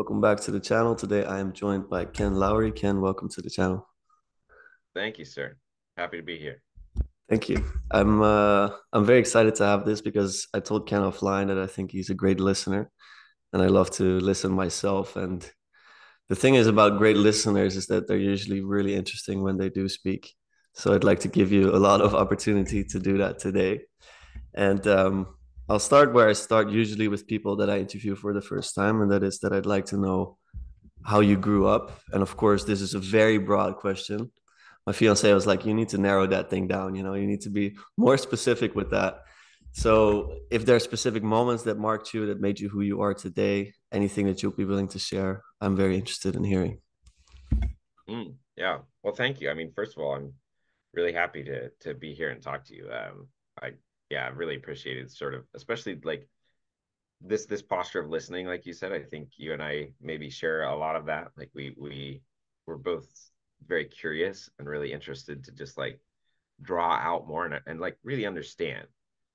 Welcome back to the channel. Today I am joined by Ken Lowry. Ken, welcome to the channel. Thank you, sir. Happy to be here. Thank you. I'm uh, I'm very excited to have this because I told Ken offline that I think he's a great listener, and I love to listen myself. And the thing is about great listeners is that they're usually really interesting when they do speak. So I'd like to give you a lot of opportunity to do that today. And um, I'll start where I start usually with people that I interview for the first time, and that is that I'd like to know how you grew up. And of course, this is a very broad question. My fiance was like, you need to narrow that thing down, you know, you need to be more specific with that. So if there are specific moments that marked you, that made you who you are today, anything that you'll be willing to share, I'm very interested in hearing. Mm, yeah. Well, thank you. I mean, first of all, I'm really happy to to be here and talk to you. Um, I yeah, I really appreciated sort of, especially like this this posture of listening, like you said. I think you and I maybe share a lot of that. Like we we we're both very curious and really interested to just like draw out more and, and like really understand.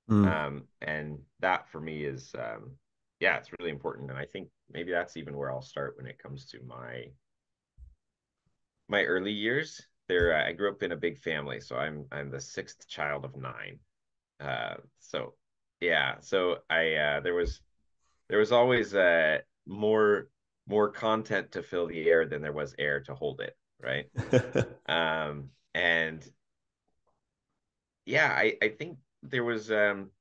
Mm. Um, and that for me is um, yeah, it's really important. And I think maybe that's even where I'll start when it comes to my my early years. There, uh, I grew up in a big family, so I'm I'm the sixth child of nine. Uh, so yeah, so I uh, there was there was always uh, more more content to fill the air than there was air to hold it, right? um, and yeah, I I think there was um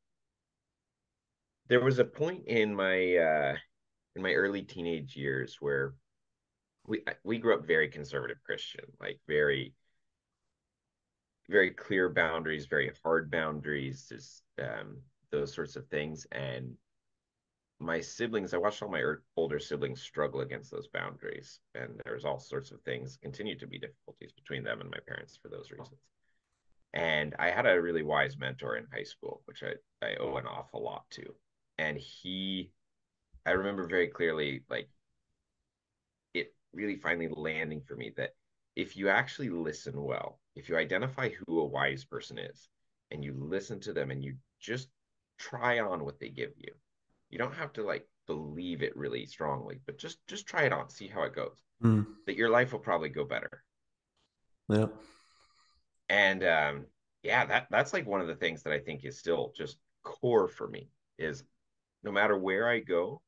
there was a point in my uh in my early teenage years where we we grew up very conservative Christian, like very very clear boundaries, very hard boundaries, just um, those sorts of things. And my siblings, I watched all my older siblings struggle against those boundaries, and there's all sorts of things, continue to be difficulties between them and my parents for those reasons. And I had a really wise mentor in high school, which I, I owe an awful lot to. And he, I remember very clearly, like, it really finally landing for me that if you actually listen well, if you identify who a wise person is and you listen to them and you just try on what they give you, you don't have to like believe it really strongly, but just just try it on, see how it goes. Mm. That your life will probably go better. Yeah. And um, yeah, that that's like one of the things that I think is still just core for me is no matter where I go,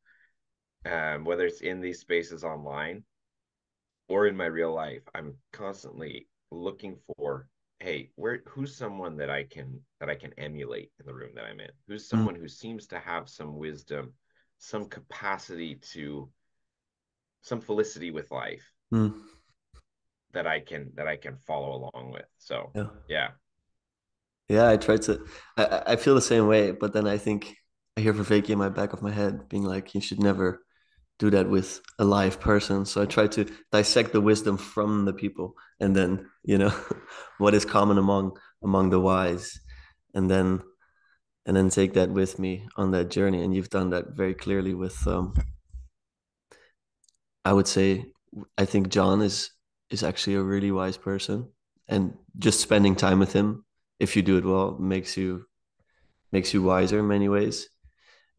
um, whether it's in these spaces online or in my real life, I'm constantly looking for hey where who's someone that i can that i can emulate in the room that i'm in who's mm. someone mm. who seems to have some wisdom some capacity to some felicity with life mm. that i can that i can follow along with so yeah yeah yeah i try to i, I feel the same way but then i think i hear Vervaeke in my back of my head being like you should never do that with a live person. So I try to dissect the wisdom from the people and then, you know, what is common among among the wise and then and then take that with me on that journey. And you've done that very clearly with um I would say I think John is is actually a really wise person. And just spending time with him, if you do it well, makes you makes you wiser in many ways.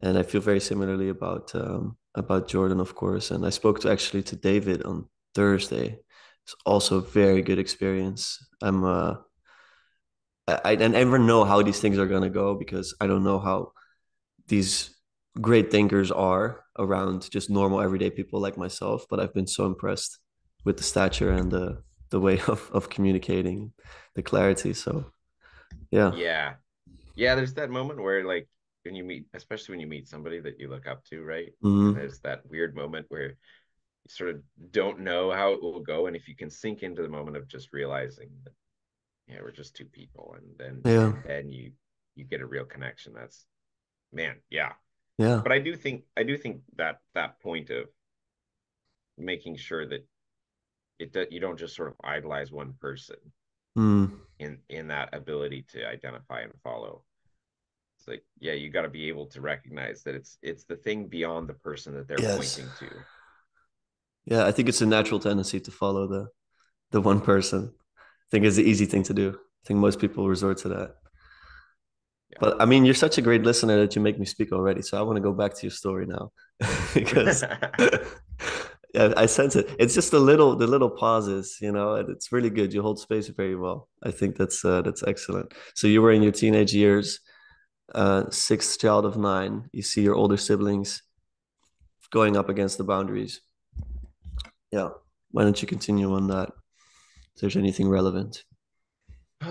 And I feel very similarly about um, about Jordan, of course. And I spoke to actually to David on Thursday. It's also a very good experience. I'm uh I, I never know how these things are gonna go because I don't know how these great thinkers are around just normal everyday people like myself. But I've been so impressed with the stature and the the way of, of communicating, the clarity. So yeah. Yeah. Yeah, there's that moment where like when you meet, especially when you meet somebody that you look up to, right? Mm-hmm. There's that weird moment where you sort of don't know how it will go, and if you can sink into the moment of just realizing that, yeah, we're just two people, and then yeah, and you you get a real connection. That's man, yeah, yeah. But I do think I do think that that point of making sure that it that you don't just sort of idolize one person mm. in in that ability to identify and follow like yeah you got to be able to recognize that it's it's the thing beyond the person that they're yes. pointing to yeah i think it's a natural tendency to follow the the one person i think it's the easy thing to do i think most people resort to that yeah. but i mean you're such a great listener that you make me speak already so i want to go back to your story now because Yeah, I sense it. It's just the little the little pauses, you know, and it's really good. You hold space very well. I think that's uh, that's excellent. So you were in your teenage years, uh, sixth child of nine. You see your older siblings going up against the boundaries. Yeah. Why don't you continue on that? If there's anything relevant.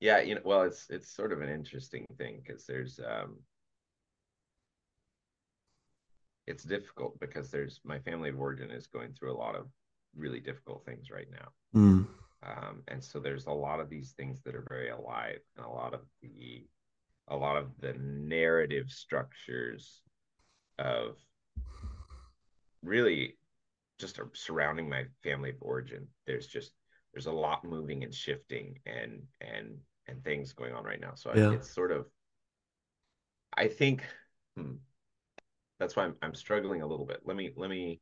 yeah, you know, well, it's it's sort of an interesting thing because there's um it's difficult because there's my family of origin is going through a lot of really difficult things right now. Mm. Um, and so there's a lot of these things that are very alive and a lot of the a lot of the narrative structures of really just surrounding my family of origin. There's just there's a lot moving and shifting and and and things going on right now. So yeah. it's sort of i think hmm, that's why I'm, I'm struggling a little bit. Let me let me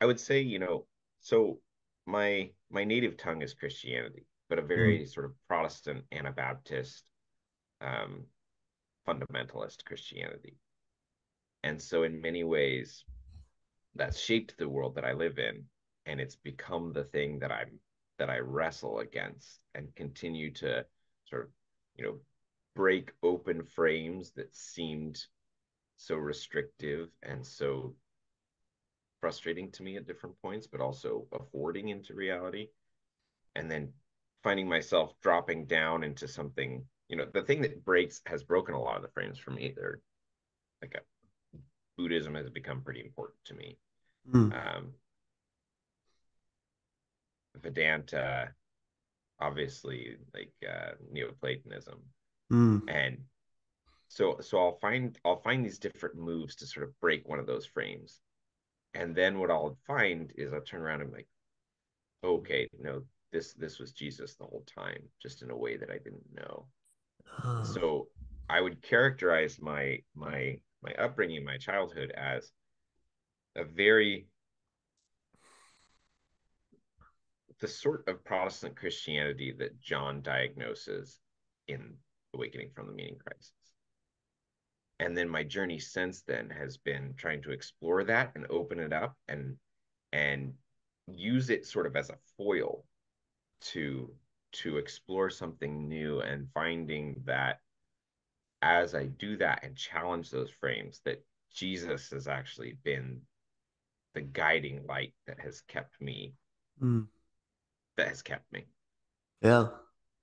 i would say you know so my my native tongue is christianity but a very mm. sort of protestant anabaptist um fundamentalist christianity and so in many ways that's shaped the world that i live in and it's become the thing that i'm that i wrestle against and continue to sort of you know break open frames that seemed so restrictive and so frustrating to me at different points but also affording into reality and then finding myself dropping down into something you know the thing that breaks has broken a lot of the frames for me they're like a Buddhism has become pretty important to me. Mm. Um, Vedanta, obviously, like uh, Neoplatonism, mm. and so so I'll find I'll find these different moves to sort of break one of those frames, and then what I'll find is I'll turn around and be like, okay, no, this this was Jesus the whole time, just in a way that I didn't know. So I would characterize my my my upbringing, my childhood as a very the sort of Protestant Christianity that John diagnoses in Awakening from the Meaning Crisis. And then my journey since then has been trying to explore that and open it up and and use it sort of as a foil to to explore something new and finding that as I do that and challenge those frames, that Jesus has actually been the guiding light that has kept me, mm. that has kept me. Yeah.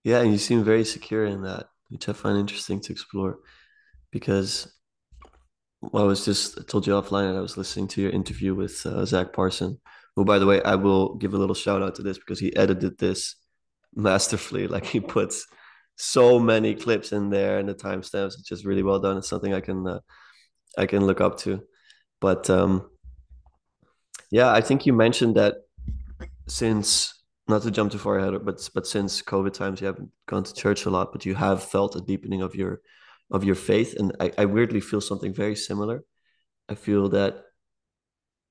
Yeah. And you seem very secure in that, which I find interesting to explore because well, I was just I told you offline and I was listening to your interview with uh, Zac Parson, who, by the way, I will give a little shout out to this because he edited this masterfully. Like he puts so many clips in there and the timestamps. It's just really well done. It's something I can uh, I can look up to. But um, yeah, I think you mentioned that since not to jump too far ahead, but but since COVID times, you haven't gone to church a lot, but you have felt a deepening of your of your faith, and I, I weirdly feel something very similar. I feel that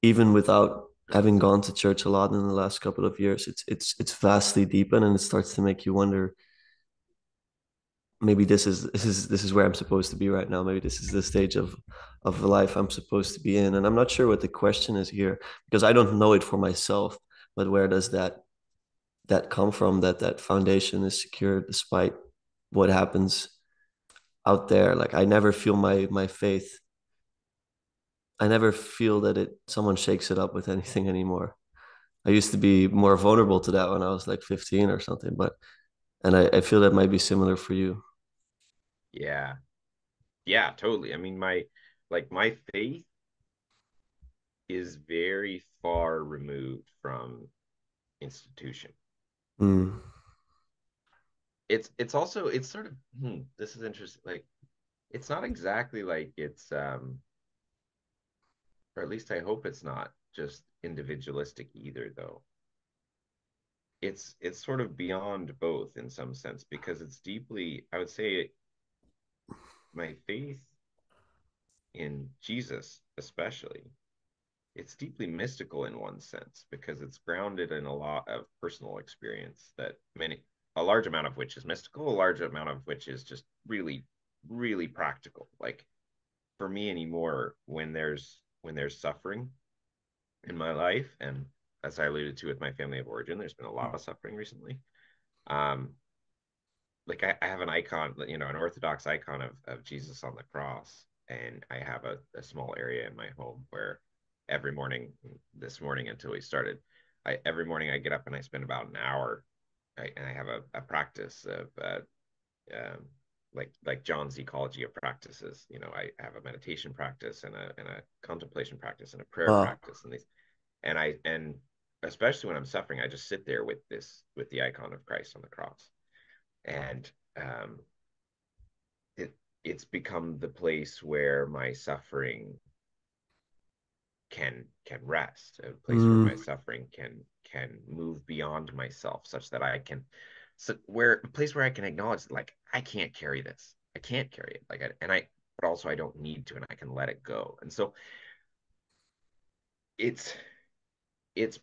even without having gone to church a lot in the last couple of years, it's it's it's vastly deepened, and it starts to make you wonder maybe this is this is this is where I'm supposed to be right now. Maybe this is the stage of of life I'm supposed to be in. And I'm not sure what the question is here because I don't know it for myself. But where does that that come from? That that foundation is secure despite what happens out there. Like I never feel my my faith. I never feel that it someone shakes it up with anything anymore. I used to be more vulnerable to that when I was like 15 or something, but and I, I feel that might be similar for you. Yeah. Yeah, totally. I mean, my like my faith is very far removed from institution. Mm. It's it's also it's sort of hmm, this is interesting. Like it's not exactly like it's um or at least I hope it's not just individualistic either though. It's it's sort of beyond both in some sense because it's deeply I would say my faith in Jesus, especially, it's deeply mystical in one sense because it's grounded in a lot of personal experience that many, a large amount of which is mystical, a large amount of which is just really, really practical. Like for me anymore, when there's when there's suffering in my life, and as I alluded to with my family of origin, there's been a lot of suffering recently. Um, like I, I have an icon, you know, an Orthodox icon of, of Jesus on the cross, and I have a, a small area in my home where every morning, this morning until we started, I every morning I get up and I spend about an hour, I, and I have a, a practice of uh, um, like like John's ecology of practices. You know, I have a meditation practice and a and a contemplation practice and a prayer oh. practice and these, and I and especially when I'm suffering, I just sit there with this with the icon of Christ on the cross, and um, it it's become the place where my suffering can can rest, a place mm. where my suffering can can move beyond myself, such that I can, so where a place where I can acknowledge like I can't carry this, I can't carry it, like I, and I, but also I don't need to, and I can let it go, and so it's it's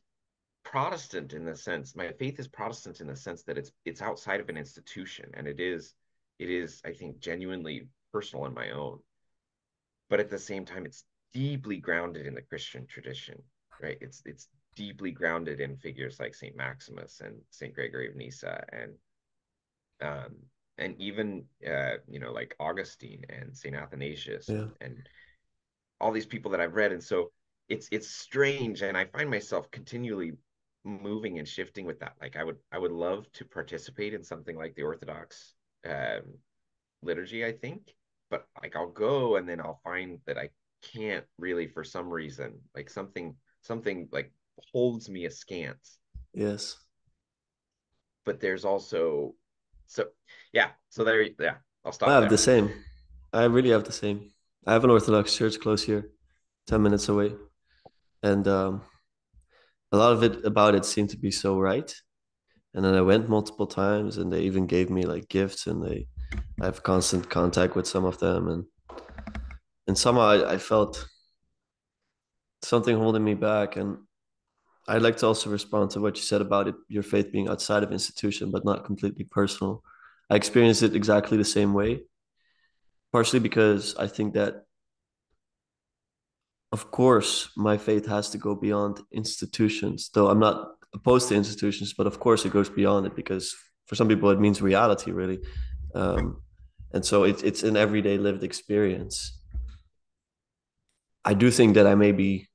Protestant in the sense my faith is Protestant in the sense that it's it's outside of an institution and it is it is I think genuinely personal in my own. But at the same time it's deeply grounded in the Christian tradition right? It's it's deeply grounded in figures like Saint Maximus and Saint Gregory of Nyssa and um and even uh you know like Augustine and Saint Athanasius yeah. and all these people that I've read and so it's it's strange and I find myself continually moving and shifting with that like i would i would love to participate in something like the orthodox um, liturgy i think but like i'll go and then i'll find that i can't really for some reason like something something like holds me askance. Yes. But there's also so yeah so there yeah i'll stop i have there. the same. I really have the same. I have an orthodox church close here 10 minutes away. And um a lot of it about it seemed to be so right. And then i went multiple times and they even gave me like gifts and they i have constant contact with some of them. And and somehow i, I felt something holding me back. And i'd like to also respond to what you said about it your faith being outside of institution but not completely personal i experienced it exactly the same way partially because i think that of course, my faith has to go beyond institutions, though I'm not opposed to institutions, but of course it goes beyond it because for some people it means reality, really. Um, and so it, it's an everyday lived experience. I do think that I may be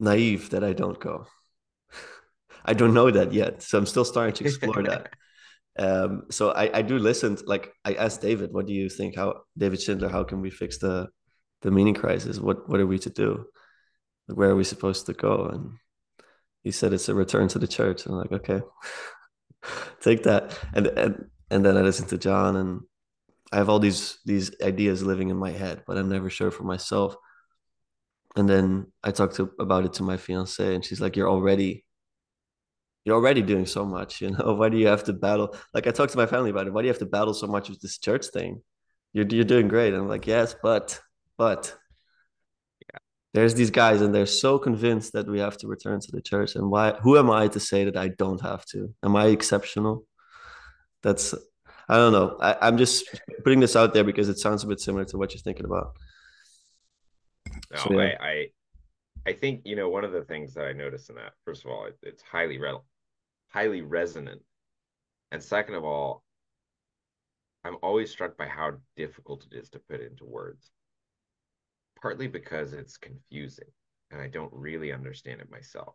naive that I don't go. I don't know that yet. So I'm still starting to explore that. Um, so I, I do listen. To, like I asked David, what do you think? How David Schindler, how can we fix the the meaning crisis. What what are we to do? Where are we supposed to go? And he said it's a return to the church. And I'm like, okay, take that. And and and then I listened to John, and I have all these these ideas living in my head, but I'm never sure for myself. And then I talked to about it to my fiance, and she's like, "You're already." You're already doing so much, you know. Why do you have to battle? Like I talked to my family about it. Why do you have to battle so much with this church thing? You're you're doing great. And I'm like, yes, but but yeah. there's these guys, and they're so convinced that we have to return to the church. And why? Who am I to say that I don't have to? Am I exceptional? That's I don't know. I, I'm just putting this out there because it sounds a bit similar to what you're thinking about. No, so, oh, yeah. I, I, I think you know one of the things that I noticed in that. First of all, it, it's highly re- highly resonant, and second of all, I'm always struck by how difficult it is to put into words partly because it's confusing and I don't really understand it myself.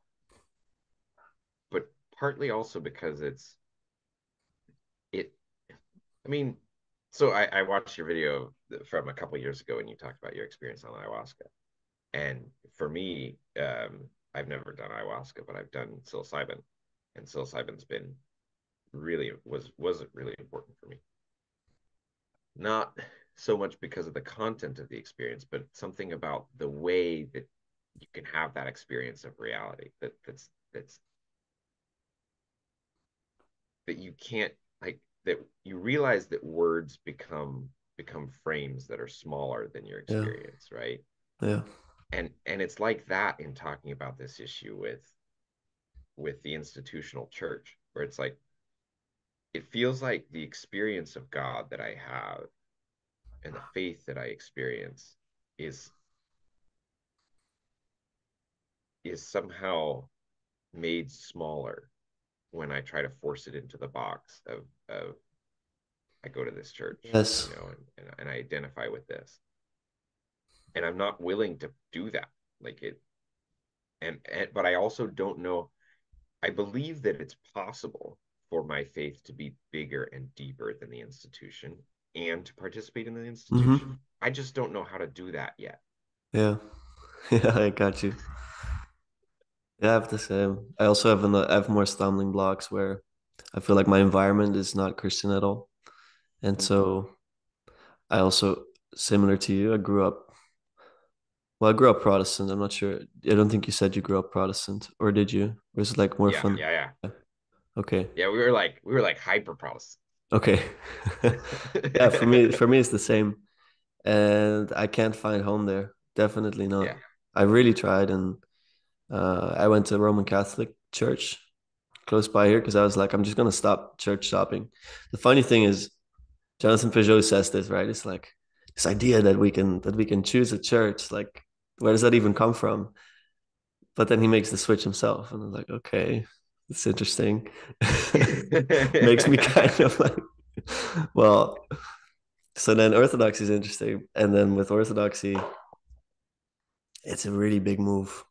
But partly also because it's it I mean, so I, I watched your video from a couple years ago when you talked about your experience on ayahuasca. And for me, um, I've never done ayahuasca, but I've done psilocybin. And psilocybin's been really was wasn't really important for me. Not so much because of the content of the experience, but something about the way that you can have that experience of reality that that's that's that you can't like that you realize that words become become frames that are smaller than your experience yeah. right yeah and and it's like that in talking about this issue with with the institutional church where it's like it feels like the experience of god that i have and the faith that i experience is is somehow made smaller when I try to force it into the box of of I go to this church, yes, you know, and, and, and I identify with this, and I'm not willing to do that. Like it, and, and but I also don't know. I believe that it's possible for my faith to be bigger and deeper than the institution and to participate in the institution. Mm-hmm. I just don't know how to do that yet. Yeah, yeah, I got you. Yeah, I have the same. I also have an, I have more stumbling blocks where I feel like my environment is not Christian at all, and mm-hmm. so I also similar to you. I grew up. Well, I grew up Protestant. I'm not sure. I don't think you said you grew up Protestant, or did you? Or is it like more yeah, fun? Yeah, yeah. Okay. Yeah, we were like we were like hyper Protestant. Okay. yeah, for me, for me, it's the same, and I can't find home there. Definitely not. Yeah. I really tried, and uh, I went to a Roman Catholic church close by here because I was like, I'm just gonna stop church shopping. The funny thing is, Jonathan Pageau says this, right? It's like this idea that we can that we can choose a church. Like, where does that even come from? But then he makes the switch himself, and I'm like, okay, it's interesting. Makes me kind of like, well. So then Orthodoxy is interesting, and then with Orthodoxy, it's a really big move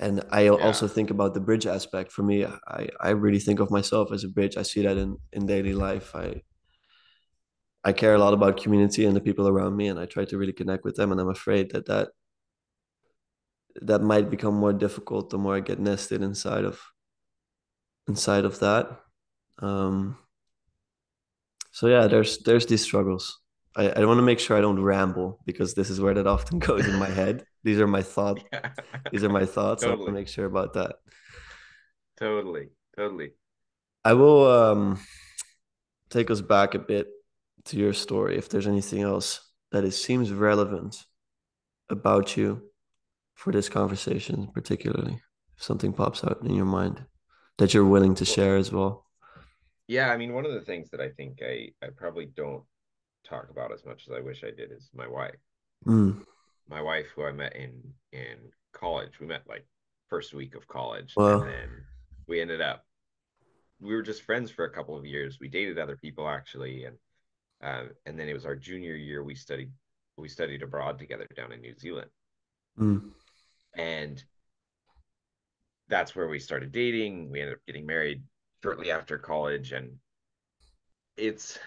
and i yeah. also think about the bridge aspect. For me i i really think of myself as a bridge. I see that in in daily life. I i care a lot about community and the people around me and i try to really connect with them and i'm afraid that that that might become more difficult the more i get nested inside of inside of that. Um so yeah there's there's these struggles I, I want to make sure I don't ramble because this is where that often goes in my head. These are my thoughts. These are my thoughts. Totally. I want to make sure about that. Totally. Totally. I will um, take us back a bit to your story if there's anything else that it seems relevant about you for this conversation, particularly if something pops out in your mind that you're willing to share as well. Yeah, I mean, one of the things that I think I I probably don't talk about as much as I wish I did is my wife. Mm. My wife, who I met in in college, we met like first week of college, wow. and then we ended up we were just friends for a couple of years. We dated other people actually, and uh, and then it was our junior year. We studied we studied abroad together down in New Zealand, mm. and that's where we started dating. We ended up getting married shortly after college, and it's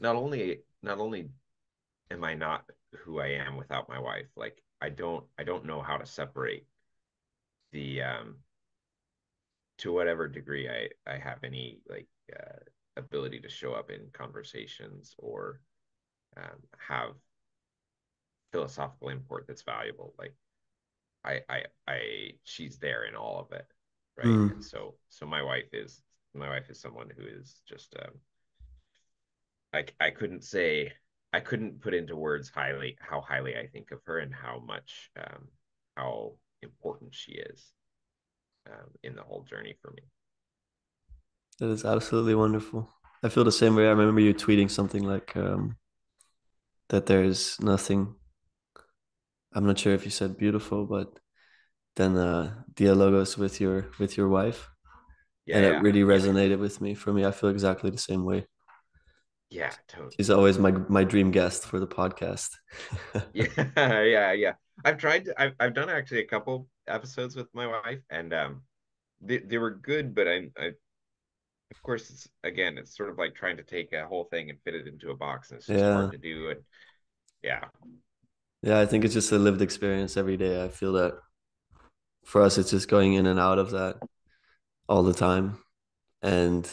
not only not only am I not who I am without my wife, like I don't I don't know how to separate the um to whatever degree I I have any like uh, ability to show up in conversations or um, have philosophical import that's valuable like I I I she's there in all of it right mm. and so so my wife is my wife is someone who is just um, I I couldn't say I couldn't put into words highly how highly I think of her and how much um, how important she is um, in the whole journey for me. That is absolutely wonderful. I feel the same way. I remember you tweeting something like um, that. There's nothing. I'm not sure if you said beautiful, but then uh, dialogos with your with your wife, yeah, and yeah. it really resonated with me. For me, I feel exactly the same way. Yeah, totally. She's always my my dream guest for the podcast. yeah, yeah, yeah. I've tried to, I've I've done actually a couple episodes with my wife and um they, they were good, but I I of course it's again it's sort of like trying to take a whole thing and fit it into a box and it's just yeah. hard to do and yeah. Yeah, I think it's just a lived experience every day. I feel that for us it's just going in and out of that all the time. And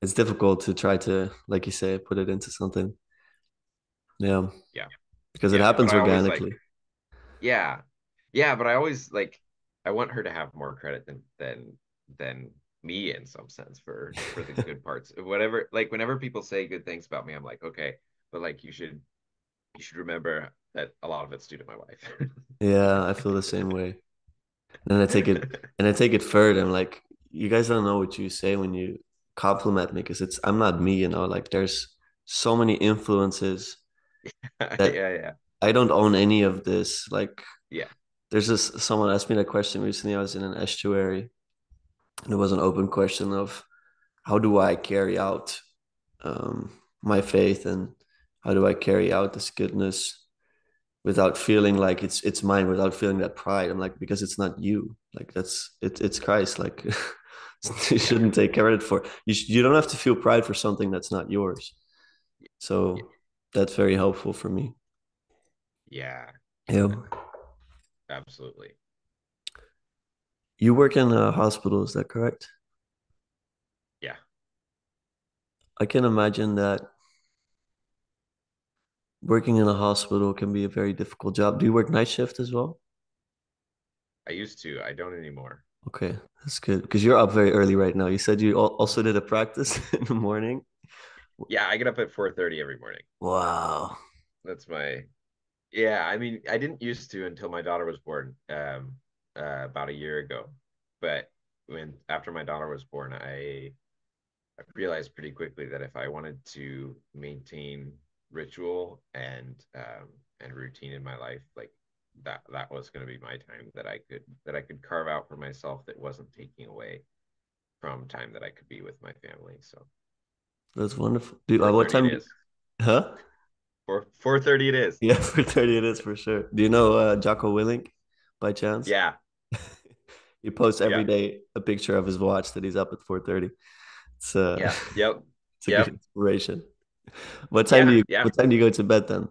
it's difficult to try to, like you say, put it into something. Yeah. Yeah. Because yeah, it happens organically. Like, yeah. Yeah, but I always like I want her to have more credit than than than me in some sense for for the good parts. Whatever like whenever people say good things about me, I'm like, okay, but like you should you should remember that a lot of it's due to my wife. yeah, I feel the same way. And I take it and I take it further. I'm like, you guys don't know what you say when you compliment me because it's I'm not me, you know. Like there's so many influences that, yeah, yeah. I don't own any of this. Like, Yeah. there's this someone asked me that question recently. I was in an estuary, and it was an open question of how do I carry out um, my faith and how do I carry out this goodness without feeling like it's it's mine, without feeling that pride. I'm like because it's not you. Like that's it, it's Christ. Like you shouldn't take credit for. You sh- you don't have to feel pride for something that's not yours. So that's very helpful for me. Yeah. Yeah. Absolutely. You work in a hospital, is that correct? Yeah. I can imagine that working in a hospital can be a very difficult job. Do you work night shift as well? I used to. I don't anymore. Okay, that's good because you're up very early right now. You said you also did a practice in the morning. Yeah, I get up at 4:30 every morning. Wow. That's my Yeah, I mean, I didn't used to until my daughter was born, um, uh, about a year ago. But when after my daughter was born, I I realized pretty quickly that if I wanted to maintain ritual and um and routine in my life, like that that was going to be my time that I could that I could carve out for myself that wasn't taking away from time that I could be with my family. So That's wonderful. Do uh, what time? is. Huh? 4 4:30 it is. Yeah, for 30 it is for sure. Do you know uh, Jocko Willink by chance? Yeah. He posts every Yeah. day a picture of his watch that he's up at 4:30. It's uh Yeah. Yep. it's a good inspiration. What time do you Yeah. what time do you go to bed then?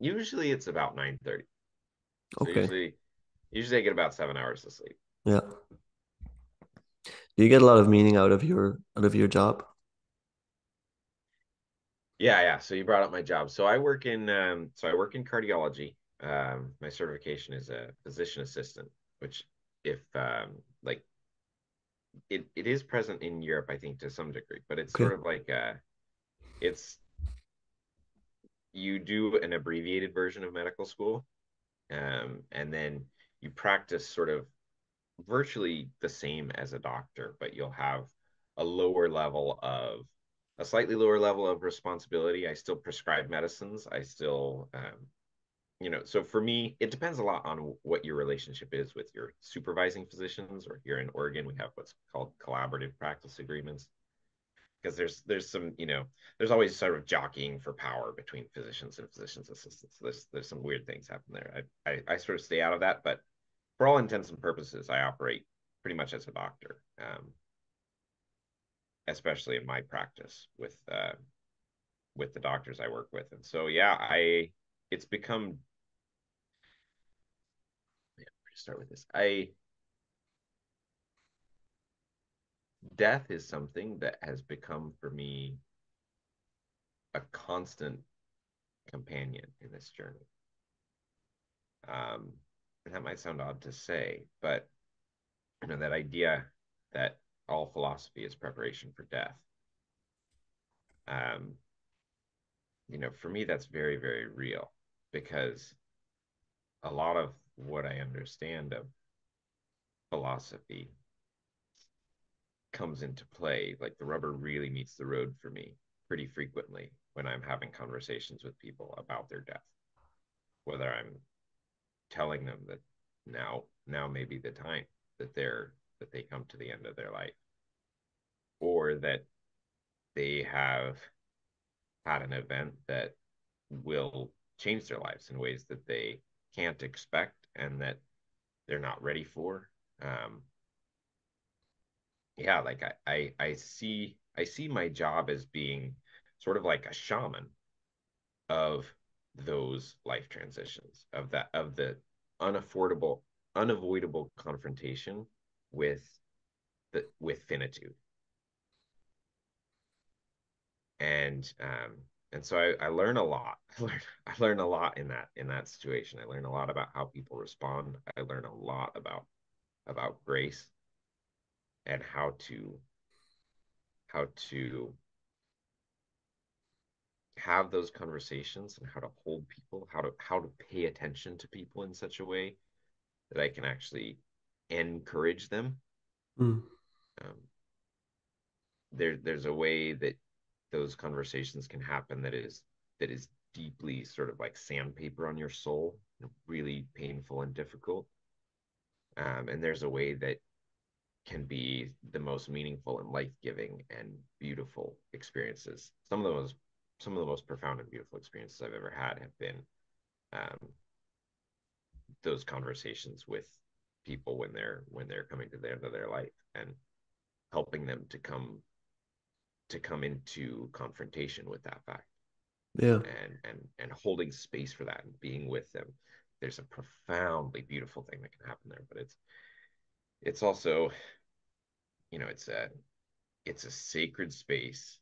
Usually it's about 9:30. So Okay. usually usually I get about 7 hours of sleep. Yeah. Do you get a lot of meaning out of your out of your job? Yeah, yeah. So you brought up my job. So I work in um so I work in cardiology. Um my certification is a physician assistant, which if um like it it is present in Europe, I think to some degree, but it's Okay. sort of like uh it's you do an abbreviated version of medical school, um, and then you practice sort of virtually the same as a doctor, but you'll have a lower level of a slightly lower level of responsibility. I still prescribe medicines. I still, um, you know, so for me, it depends a lot on what your relationship is with your supervising physicians, or here in Oregon, we have what's called collaborative practice agreements because there's there's some you know there's always sort of jockeying for power between physicians and physicians assistants. There's there's some weird things happen there. I, I I sort of stay out of that, but for all intents and purposes, I operate pretty much as a doctor, um, especially in my practice with uh, with the doctors I work with. And so yeah, I it's become yeah, start with this. I death is something that has become for me a constant companion in this journey. Um, and that might sound odd to say, but you know that idea that all philosophy is preparation for death. Um, you know, for me, that's very, very real because a lot of what I understand of philosophy comes into play. Like the rubber really meets the road for me pretty frequently when I'm having conversations with people about their death, whether I'm telling them that now now may be the time that they're that they come to the end of their life or that they have had an event that will change their lives in ways that they can't expect and that they're not ready for um yeah like I, I i see i see my job as being sort of like a shaman of those life transitions of that of the unaffordable unavoidable confrontation with the with finitude. And um and so I, I learn a lot. I learn, I learn a lot in that in that situation. I learn a lot about how people respond. I learn a lot about about grace and how to how to have those conversations and how to hold people how to how to pay attention to people in such a way that i can actually encourage them Mm. um, there there's a way that those conversations can happen that is that is deeply sort of like sandpaper on your soul, really painful and difficult. Um, and there's a way that can be the most meaningful and life-giving and beautiful experiences. Some of the most some of the most profound and beautiful experiences I've ever had have been um, those conversations with people when they're when they're coming to the end of their life and helping them to come to come into confrontation with that fact. Yeah. And and and holding space for that and being with them. There's a profoundly beautiful thing that can happen there but it's it's also you know it's a it's a sacred space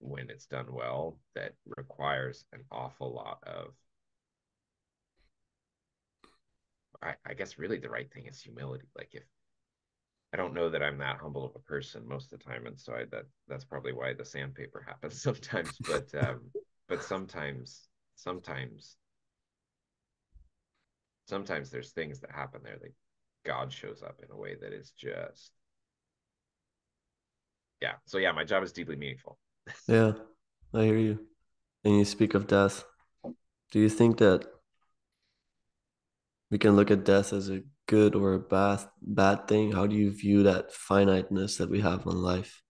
when it's done well that requires an awful lot of I, I guess really the right thing is humility like if I don't know that I'm that humble of a person most of the time, and so I, that that's probably why the sandpaper happens sometimes. But um, but sometimes sometimes sometimes there's things that happen there that God shows up in a way that is just yeah. So yeah, my job is deeply meaningful. yeah, I hear you. And you speak of death. Do you think that we can look at death as a good or a bad bad thing? How do you view that finiteness that we have on life?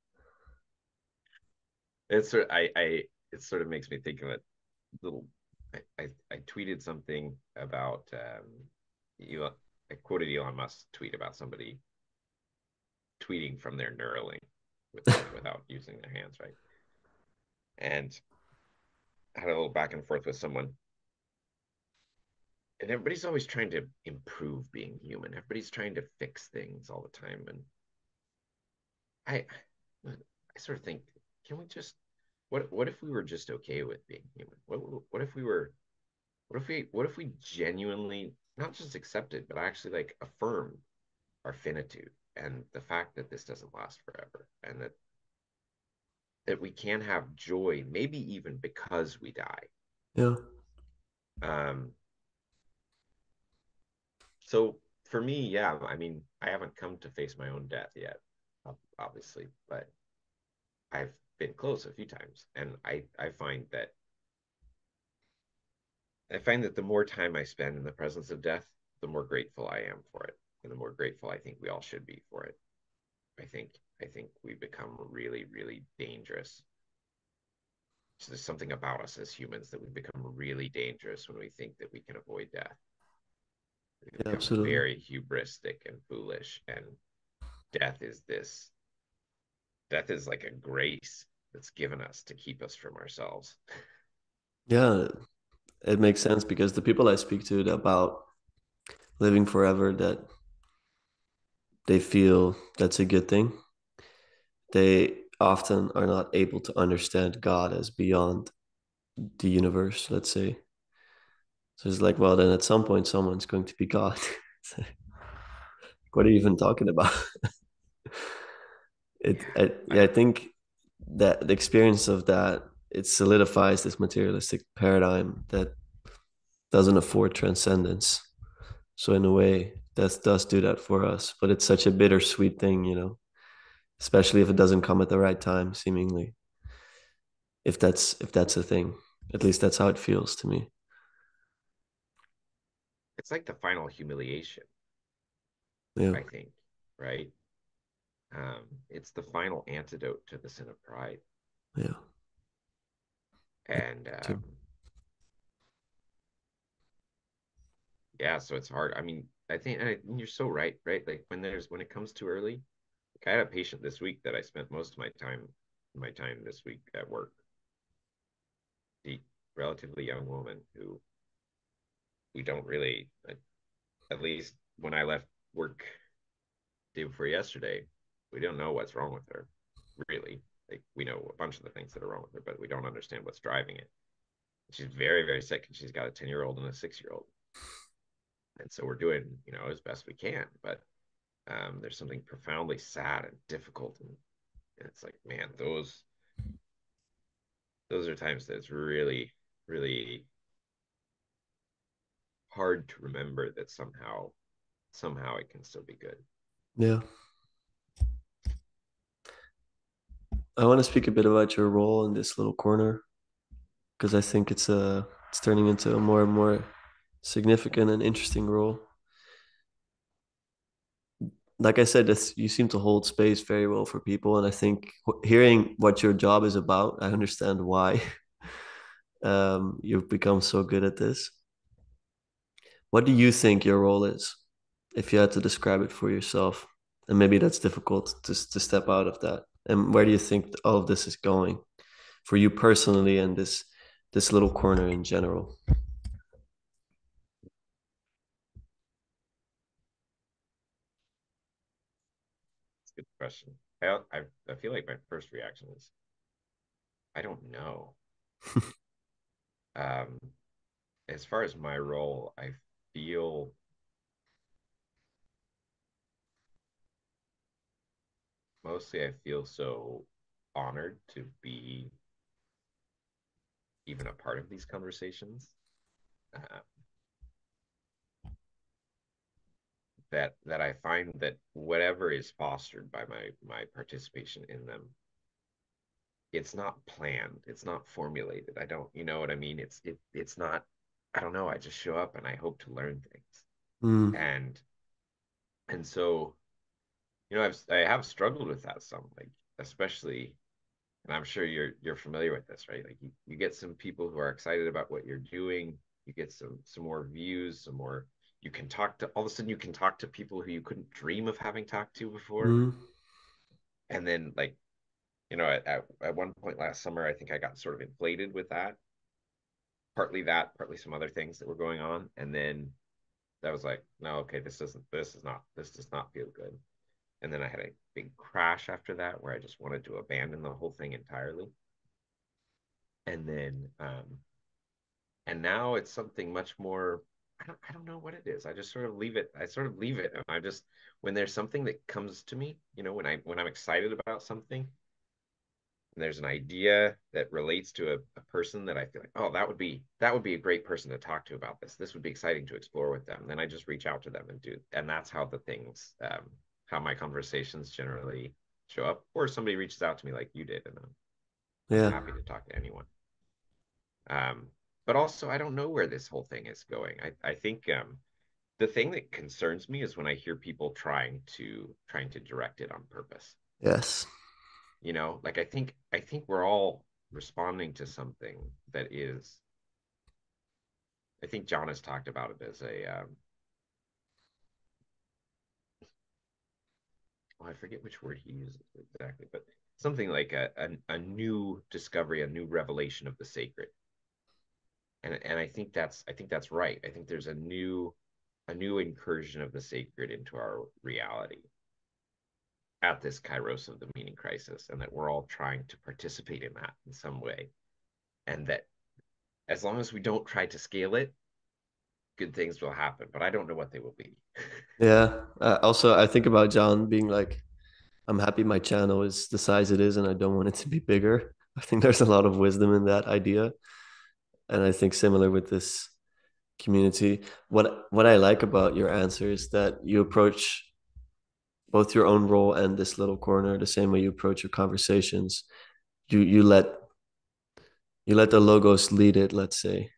It's sort of, I I it sort of makes me think of a little. I I, I tweeted something about um, Elon. I quoted Elon Musk tweet about somebody tweeting from their Neuralink with, without using their hands, right? And I had a little back and forth with someone and everybody's always trying to improve being human. Everybody's trying to fix things all the time. And I I sort of think, can we just what what if we were just okay with being human? What what if we were what if we what if we genuinely not just accepted, but actually like affirm our finitude and the fact that this doesn't last forever and that that we can have joy, maybe even because we die. Yeah. Um, so for me, yeah, I mean, I haven't come to face my own death yet, obviously, but I've been close a few times, and I I find that I find that the more time I spend in the presence of death, the more grateful I am for it, and the more grateful I think we all should be for it. I think I think we become really really dangerous. So there's something about us as humans that we become really dangerous when we think that we can avoid death yeah, absolutely. very hubristic and foolish and death is this death is like a grace that's given us to keep us from ourselves yeah it makes sense because the people i speak to about living forever that they feel that's a good thing they often are not able to understand god as beyond the universe let's say so it's like, well, then at some point, someone's going to be God. what are you even talking about? it, I, I think that the experience of that it solidifies this materialistic paradigm that doesn't afford transcendence. So in a way, that does do that for us, but it's such a bittersweet thing, you know, especially if it doesn't come at the right time, seemingly. If that's if that's a thing, at least that's how it feels to me it's like the final humiliation. Yeah. I think, right? Um, it's the final antidote to the sin of pride. Yeah. And um, yeah, so it's hard. I mean, I think I, you're so right, right? Like when there's when it comes too early. Like I had a patient this week that I spent most of my time my time this week at work. The relatively young woman who we don't really, at least when I left work day before yesterday, we don't know what's wrong with her, really. Like we know a bunch of the things that are wrong with her, but we don't understand what's driving it. She's very, very sick, and she's got a ten year old and a six year old, and so we're doing, you know, as best we can. But um, there's something profoundly sad and difficult, and, and it's like, man, those those are times that it's really, really hard to remember that somehow somehow it can still be good yeah i want to speak a bit about your role in this little corner because I think it's a it's turning into a more and more significant and interesting role. Like I said, this, you seem to hold space very well for people, and I think hearing what your job is about, I understand why um, you've become so good at this. What do you think your role is, if you had to describe it for yourself? And maybe that's difficult to to step out of that. And where do you think all of this is going for you personally and this this little corner in general? That's a good question. I, I, I feel like my first reaction is, I don't know. um, as far as my role, I feel mostly I feel so honored to be even a part of these conversations. Uh, that that I find that whatever is fostered by my my participation in them, it's not planned, it's not formulated. I don't, you know what I mean? It's it it's not. I don't know. I just show up and I hope to learn things, mm. and and so, you know, I've I have struggled with that some, like especially and I'm sure you're you're familiar with this, right? Like you, you get some people who are excited about what you're doing, you get some some more views, some more you can talk to all of a sudden you can talk to people who you couldn't dream of having talked to before. Mm-hmm. and then like you know at, at one point last summer i think i got sort of inflated with that. Partly that partly some other things that were going on. And then that was like no okay this doesn't this is not this does not feel good and then i had a big crash after that where i just wanted to abandon the whole thing entirely and then um and now it's something much more I don't, I don't know what it is. I just sort of leave it. I sort of leave it. And I just, when there's something that comes to me, you know, when I, when I'm excited about something and there's an idea that relates to a, a person that I feel like, oh, that would be, that would be a great person to talk to about this. This would be exciting to explore with them. Then I just reach out to them and do, and that's how the things, um, how my conversations generally show up or somebody reaches out to me like you did. And I'm yeah. happy to talk to anyone. Um, but also I don't know where this whole thing is going. I, I think um, the thing that concerns me is when I hear people trying to trying to direct it on purpose. Yes. You know, like I think I think we're all responding to something that is I think John has talked about it as a um, oh, I forget which word he uses exactly, but something like a, a, a new discovery, a new revelation of the sacred and and I think that's I think that's right. I think there's a new a new incursion of the sacred into our reality at this kairos of the meaning crisis and that we're all trying to participate in that in some way and that as long as we don't try to scale it good things will happen but i don't know what they will be yeah uh, also i think about john being like i'm happy my channel is the size it is and i don't want it to be bigger i think there's a lot of wisdom in that idea and I think similar with this community. What what I like about your answer is that you approach both your own role and this little corner the same way you approach your conversations. You you let you let the logos lead it, let's say.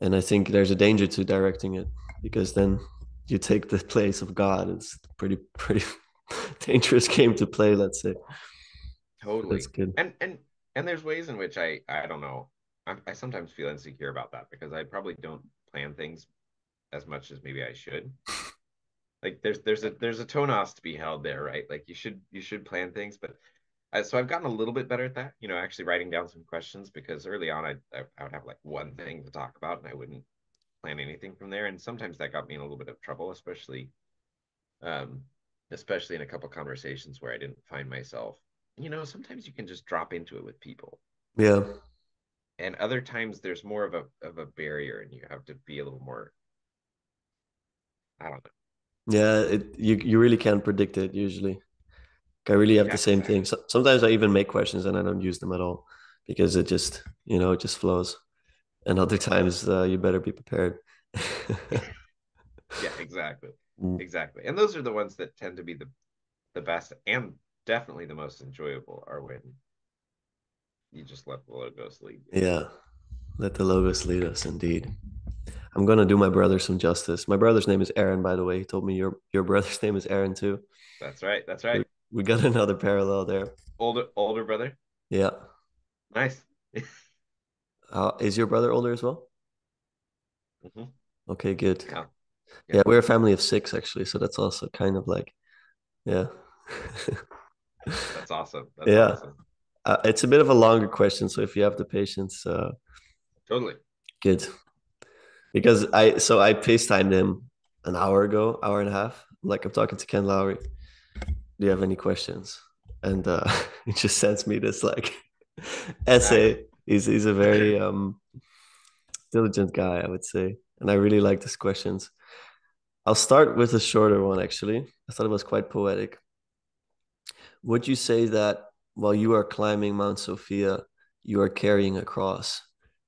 And I think there's a danger to directing it because then you take the place of God. It's pretty pretty dangerous game to play, let's say. Totally. That's good. And and and there's ways in which I I don't know I, I sometimes feel insecure about that because I probably don't plan things as much as maybe I should. Like there's there's a there's a tonos to be held there, right? Like you should you should plan things, but I, so I've gotten a little bit better at that. You know, actually writing down some questions because early on I I would have like one thing to talk about and I wouldn't plan anything from there, and sometimes that got me in a little bit of trouble, especially um especially in a couple conversations where I didn't find myself. You know, sometimes you can just drop into it with people. Yeah and other times there's more of a of a barrier and you have to be a little more i don't know yeah it you, you really can't predict it usually i really have yeah, the same thing so, sometimes i even make questions and i don't use them at all because it just you know it just flows and other times uh, you better be prepared yeah exactly mm. exactly and those are the ones that tend to be the the best and definitely the most enjoyable are when you just let the logos lead. Yeah, Let the logos lead us, indeed. I'm gonna do my brother some justice. My brother's name is Aaron, by the way. He told me your your brother's name is Aaron too. That's right. That's right. We, got another parallel there. Older older brother. Yeah. Nice. uh, is your brother older as well? Mm-hmm. Okay, good. Yeah. yeah. yeah, we're a family of six actually, so that's also kind of like, yeah. that's awesome. That's yeah. Awesome. Uh, it's a bit of a longer question, so if you have the patience, uh, totally good. Because I so I FaceTimed him an hour ago, hour and a half. Like I'm talking to Ken Lowry. Do you have any questions? And uh, he just sends me this like essay. He's he's a very um diligent guy, I would say, and I really like his questions. I'll start with a shorter one. Actually, I thought it was quite poetic. Would you say that while you are climbing Mount Sophia, you are carrying a cross?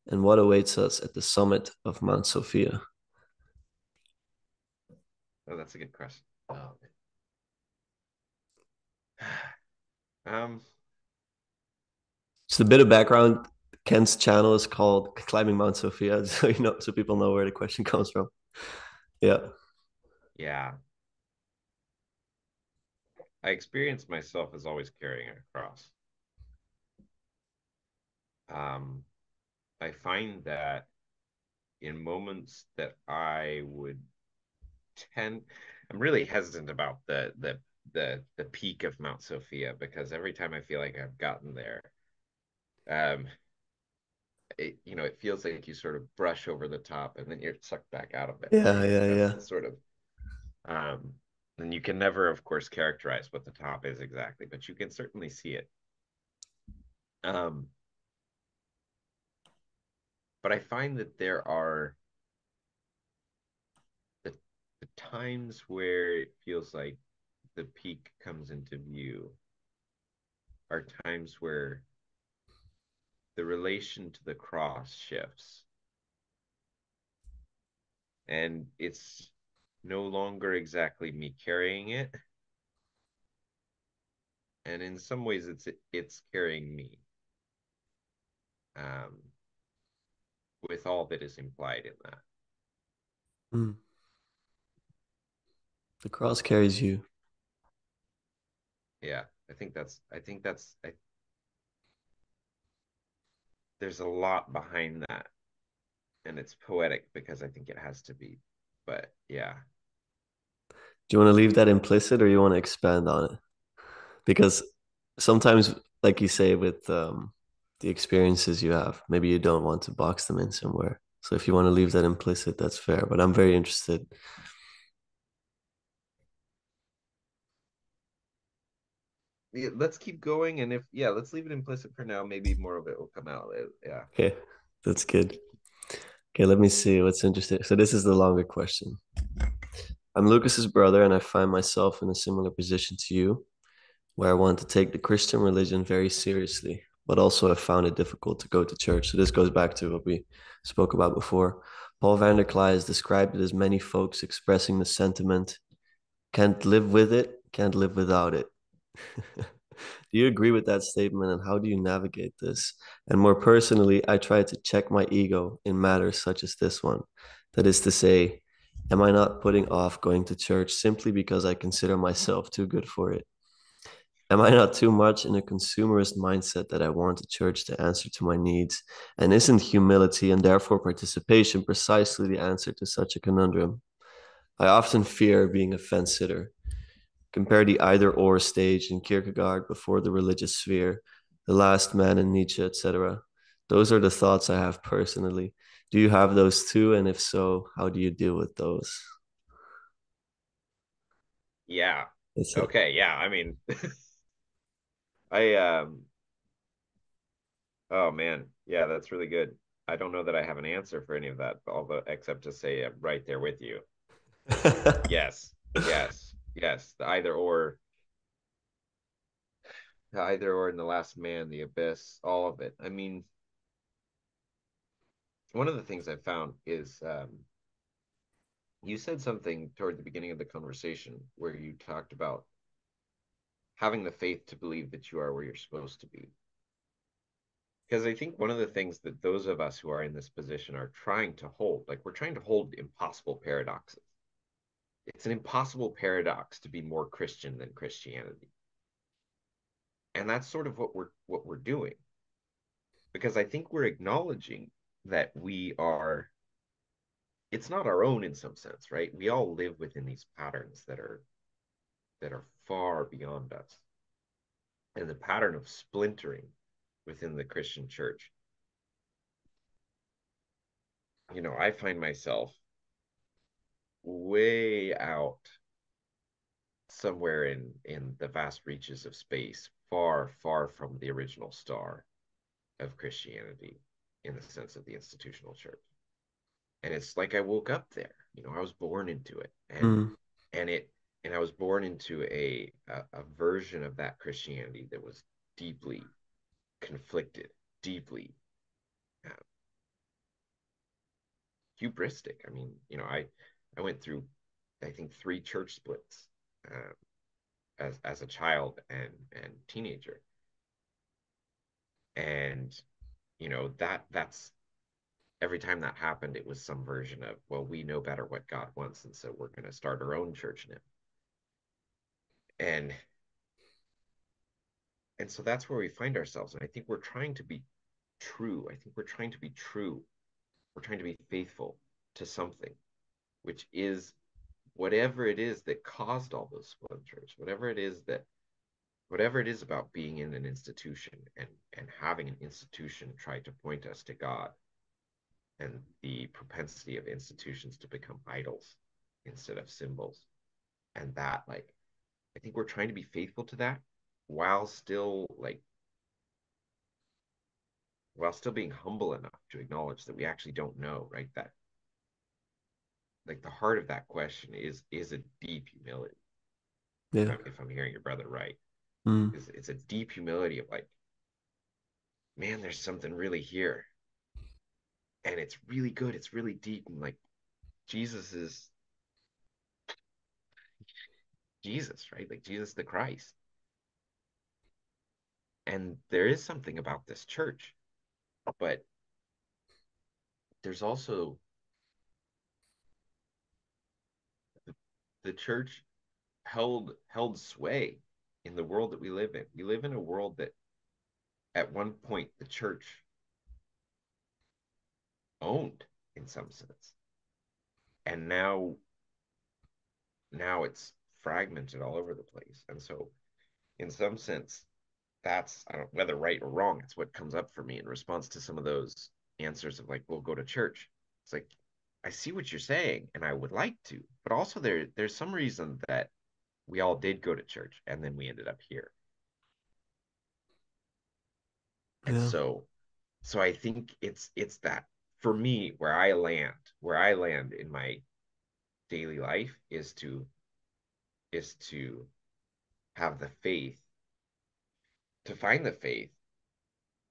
And what awaits us at the summit of Mount Sophia? Oh, that's a good question. Oh, um, just a bit of background. Ken's channel is called Climbing Mount Sophia, so you know, so people know where the question comes from. Yeah. Yeah. I experience myself as always carrying a cross. Um, I find that in moments that I would tend, I'm really hesitant about the the the the peak of Mount Sophia because every time I feel like I've gotten there, um, it you know it feels like you sort of brush over the top and then you're sucked back out of it. Yeah, yeah, yeah. Sort of. Um, and you can never, of course, characterize what the top is exactly, but you can certainly see it. Um, but I find that there are the, the times where it feels like the peak comes into view are times where the relation to the cross shifts. And it's no longer exactly me carrying it. And in some ways it's it's carrying me. Um with all that is implied in that. Mm. The cross carries you. Yeah, I think that's I think that's I there's a lot behind that. And it's poetic because I think it has to be. But yeah. Do you want to leave that implicit or you want to expand on it? Because sometimes, like you say, with um, the experiences you have. Maybe you don't want to box them in somewhere. So if you want to leave that implicit, that's fair. But I'm very interested. Yeah, let's keep going, and if yeah, let's leave it implicit for now. Maybe more of it will come out. Yeah. Okay, that's good. Okay, let me see what's interesting. So this is the longer question. I'm Lucas's brother, and I find myself in a similar position to you, where I want to take the Christian religion very seriously but also have found it difficult to go to church. So this goes back to what we spoke about before. Paul VanderKlay has described it as many folks expressing the sentiment, can't live with it, can't live without it. Do you agree with that statement and how do you navigate this? And more personally, I try to check my ego in matters such as this one. That is to say, am I not putting off going to church simply because I consider myself too good for it? Am I not too much in a consumerist mindset that I want the church to answer to my needs? And isn't humility and therefore participation precisely the answer to such a conundrum? I often fear being a fence sitter. Compare the either or stage in Kierkegaard before the religious sphere, the last man in Nietzsche, etc. Those are the thoughts I have personally. Do you have those too? And if so, how do you deal with those? Yeah. okay. Yeah. I mean, I um oh man, yeah, that's really good. I don't know that I have an answer for any of that, although except to say I'm right there with you. yes, yes, yes. The either or, the either or in the last man, the abyss, all of it. I mean, one of the things I found is um, you said something toward the beginning of the conversation where you talked about having the faith to believe that you are where you're supposed to be. because I think one of the things that those of us who are in this position are trying to hold, like we're trying to hold impossible paradoxes. It's an impossible paradox to be more Christian than Christianity. And that's sort of what we're what we're doing. Because I think we're acknowledging that we are it's not our own in some sense, right? We all live within these patterns that are that are far beyond us. And the pattern of splintering within the Christian church. You know, I find myself way out somewhere in in the vast reaches of space, far, far from the original star of Christianity in the sense of the institutional church. And it's like I woke up there. You know, I was born into it. And mm. and it and I was born into a, a, a version of that Christianity that was deeply conflicted, deeply uh, hubristic. I mean, you know, I I went through, I think, three church splits uh, as as a child and and teenager, and you know that that's every time that happened, it was some version of, well, we know better what God wants, and so we're going to start our own church now. And and so that's where we find ourselves. And I think we're trying to be true. I think we're trying to be true. We're trying to be faithful to something, which is whatever it is that caused all those splinters, whatever it is that whatever it is about being in an institution and and having an institution try to point us to God and the propensity of institutions to become idols instead of symbols. And that like I think we're trying to be faithful to that while still like while still being humble enough to acknowledge that we actually don't know right that like the heart of that question is is a deep humility. Yeah. If I'm, if I'm hearing your brother right. Mm. it's, it's a deep humility of like man there's something really here. And it's really good. It's really deep. And like jesus is jesus right? Like jesus the christ. And there is something about this church but there's also the, church held held sway in the world that we live in we live in a world that at one point the church owned in some sense and now now it's fragmented all over the place and so in some sense that's I don't whether right or wrong. It's what comes up for me in response to some of those answers of like, we'll go to church. It's like I see what you're saying, and I would like to, but also there there's some reason that we all did go to church, and then we ended up here. And so, so I think it's it's that for me where I land, where I land in my daily life is to is to have the faith to find the faith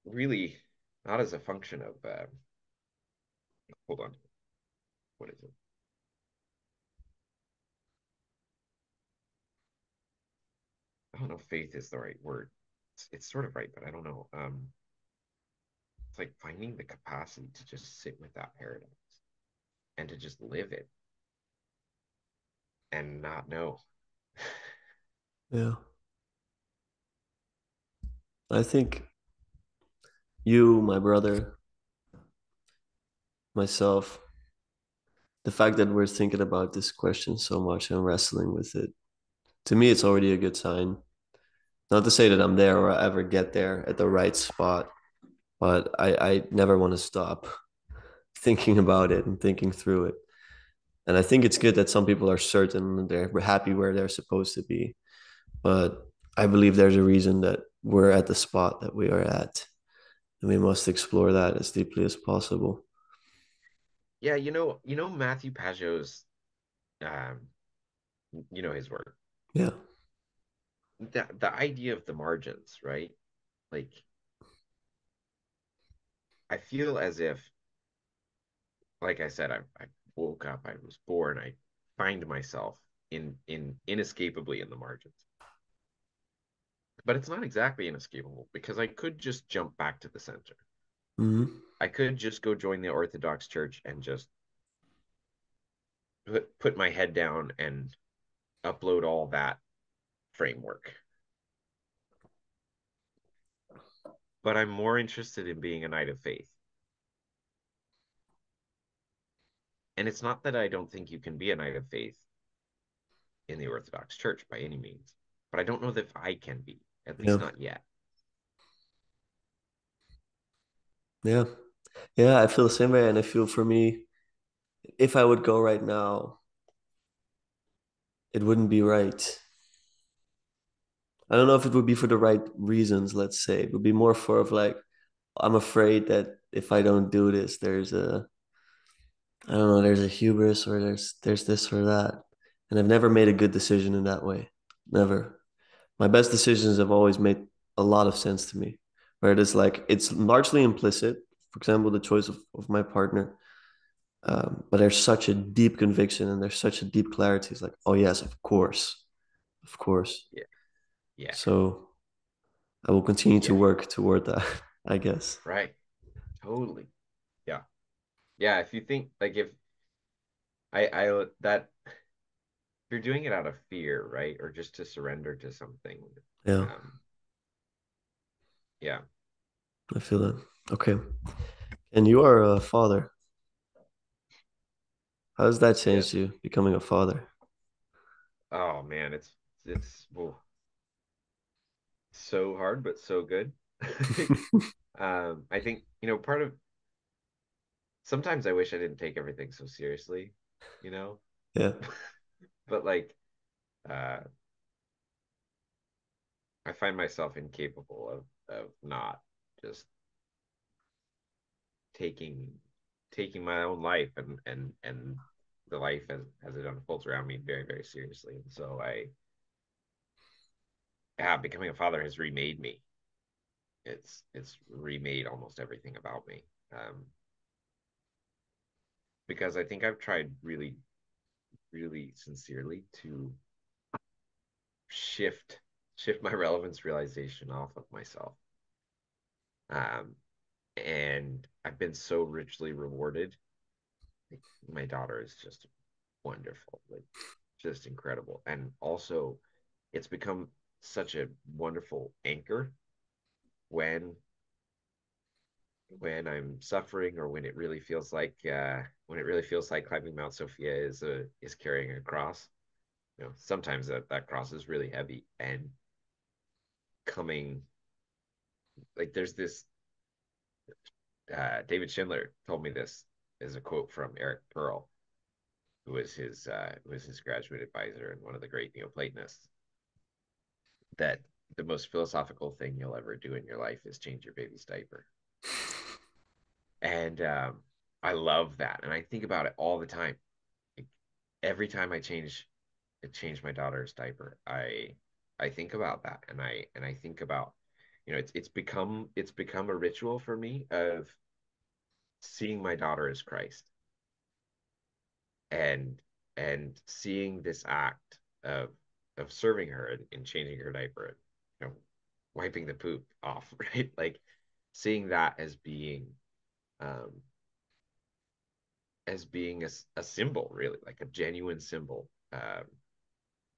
really not as a function of uh, hold on what is it i don't know if faith is the right word. It's, it's sort of right but i don't know. Um it's like finding the capacity to just sit with that paradox and to just live it and not know. Yeah. I think you, my brother, myself, the fact that we're thinking about this question so much and wrestling with it, to me, it's already a good sign. Not to say that I'm there or I ever get there at the right spot, but I, I never want to stop thinking about it and thinking through it. And I think it's good that some people are certain they're happy where they're supposed to be. But I believe there's a reason that we're at the spot that we are at. And we must explore that as deeply as possible. Yeah, you know, you know Matthieu Pageau's um you know his work. Yeah. The the idea of the margins, right? Like I feel as if like I said, I, I woke up, I was born, I find myself in in inescapably in the margins but it's not exactly inescapable because I could just jump back to the center. Hmm I could just go join the Orthodox Church and just put put my head down and upload all that framework. But I'm more interested in being a knight of faith. And it's not that I don't think you can be a knight of faith in the Orthodox Church by any means, but I don't know that I can be, at least Yeah. not yet. Yeah. Yeah, I feel the same way. And I feel for me, if I would go right now, it wouldn't be right. I don't know if it would be for the right reasons, let's say. It would be more for of like, I'm afraid that if I don't do this, there's a I don't know, there's a hubris or there's there's this or that. And I've never made a good decision in that way. Never. My best decisions have always made a lot of sense to me. Where it is like it's largely implicit. For example, the choice of, of my partner. Um, but there's such a deep conviction and there's such a deep clarity. It's like, oh yes, of course. Of course. Yeah. Yeah. So I will continue to work toward that, I guess. Right. Totally. Yeah. Yeah. If you think like if I I that if you're doing it out of fear, right? Or just to surrender to something. Yeah, Um, yeah. I feel that. Okay. And you are a father. How has that changed Yes. you, becoming a father? Oh man, it's it's well, so hard but so good. Um, I think, you know, part of sometimes I wish I didn't take everything so seriously, you know, Yeah. but like uh I find myself incapable of of not just taking taking my own life and and and the life as as it unfolds around me very very seriously. And so I yeah, becoming a father has remade me. It's it's remade almost everything about me. Um because I think I've tried really really sincerely to shift shift my relevance realization off of myself. Um and I've been so richly rewarded. Like, my daughter is just wonderful, like just incredible. And also it's become such a wonderful anchor when when I'm suffering or when it really feels like uh when it really feels like climbing Mount Sophia is a is carrying a cross. You know, sometimes that, that cross is really heavy and coming like there's this uh David Schindler told me this is a quote from Eric Perl, who was his uh who was his graduate advisor and one of the great Neoplatonists, that the most philosophical thing you'll ever do in your life is change your baby's diaper. And um, I love that. And I think about it all the time. Like, every time I change I change my daughter's diaper, I I think about that and I and I think about, you know, it's it's become it's become a ritual for me of seeing my daughter as Christ and and seeing this act of of serving her and, and changing her diaper and you know wiping the poop off, right? Like seeing that as being um as being a, a symbol really like a genuine symbol um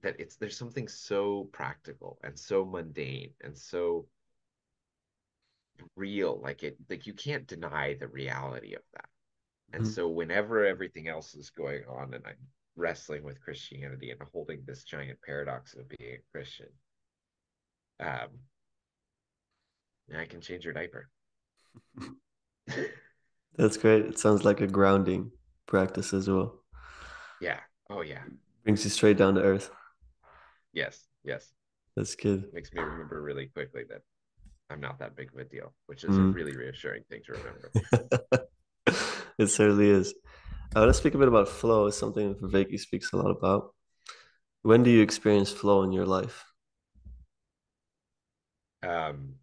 that it's there's something so practical and so mundane and so real like it like you can't deny the reality of that and Mhm. so whenever everything else is going on and i'm wrestling with christianity and holding this giant paradox of being a christian um i can change your diaper That's great. It sounds like a grounding practice as well. yeah oh yeah Brings you straight down to earth. Yes yes That's good. makes me remember really quickly that i'm not that big of a deal which is a Mm. really reassuring thing to remember It certainly is. Uh, let's speak a bit about flow. It's something that Vervaeke speaks a lot about. When do you experience flow in your life? um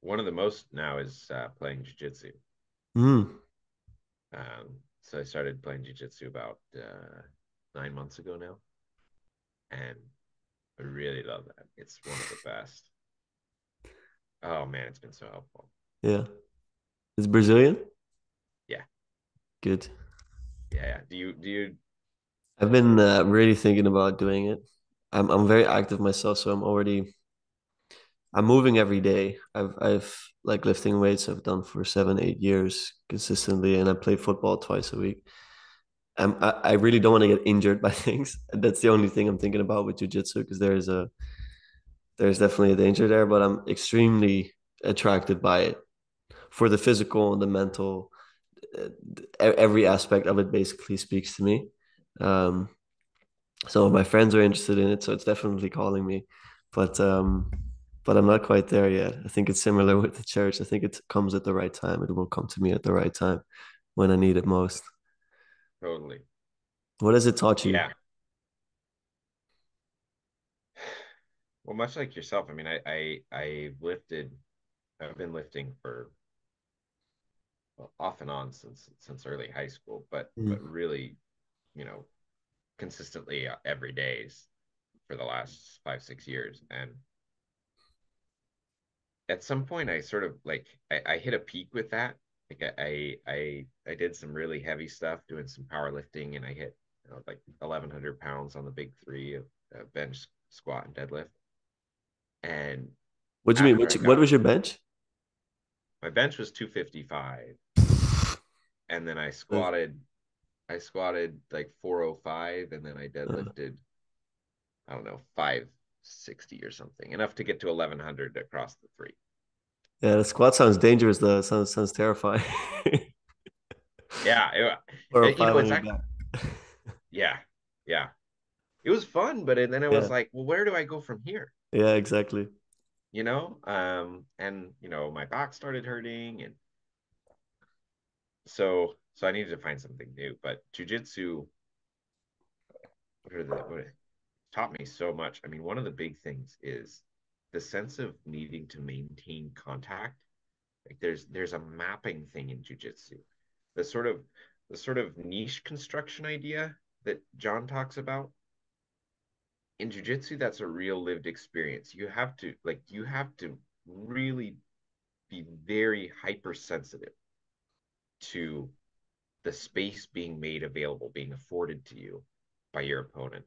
one of the most now is uh, playing jiu-jitsu Mm, Um, so I started playing jujitsu about uh, nine months ago now, and I really love that. It's one of the best. Oh man, it's been so helpful. Yeah. It's Brazilian? Yeah. Good. Yeah, yeah. Do you do you I've been uh, really thinking about doing it. I'm I'm very active myself, so I'm already I'm moving every day. I've I've like lifting weights I've done for seven, eight years consistently, and I play football twice a week. Um, I, I really don't want to get injured by things. That's the only thing I'm thinking about with jujitsu because there is a there's definitely a danger there, but I'm extremely attracted by it for the physical and the mental. uh, Every aspect of it basically speaks to me. Um, of my friends are interested in it, so it's definitely calling me. But um, but I'm not quite there yet. I think it's similar with the church. I think it comes at the right time. It will come to me at the right time when I need it most. Totally? What has it taught you? Yeah. Well, much like yourself, I mean, I I I lifted. I've been lifting for well, off and on since since early high school, but Mm. but really, you know, consistently uh, every day for the last five six years. And at some point, I sort of like I, I hit a peak with that. Like I I I did some really heavy stuff, doing some powerlifting, and I hit you know, like 1100 pounds on the big three of uh, bench, squat, and deadlift. And What do you mean? What, what was your bench? my bench was 255 and then I squatted I squatted like 405 and then I uh, deadlifted I don't know 560 or something enough to get to 1100 across the three. Yeah, the squat sounds dangerous though. It sounds sounds terrifying. Yeah, Or it, you know actually yeah yeah it was fun but then I was like well where do I go from here yeah, exactly. you know um and you know my back started hurting and so so I needed to find something new but jujitsu what are the what taught me so much. I mean, one of the big things is the sense of needing to maintain contact. Like there's there's a mapping thing in jujitsu. The sort of the sort of niche construction idea that John talks about in jujitsu, that's a real lived experience. You have to like you have to really be very hypersensitive to the space being made available, being afforded to you by your opponent.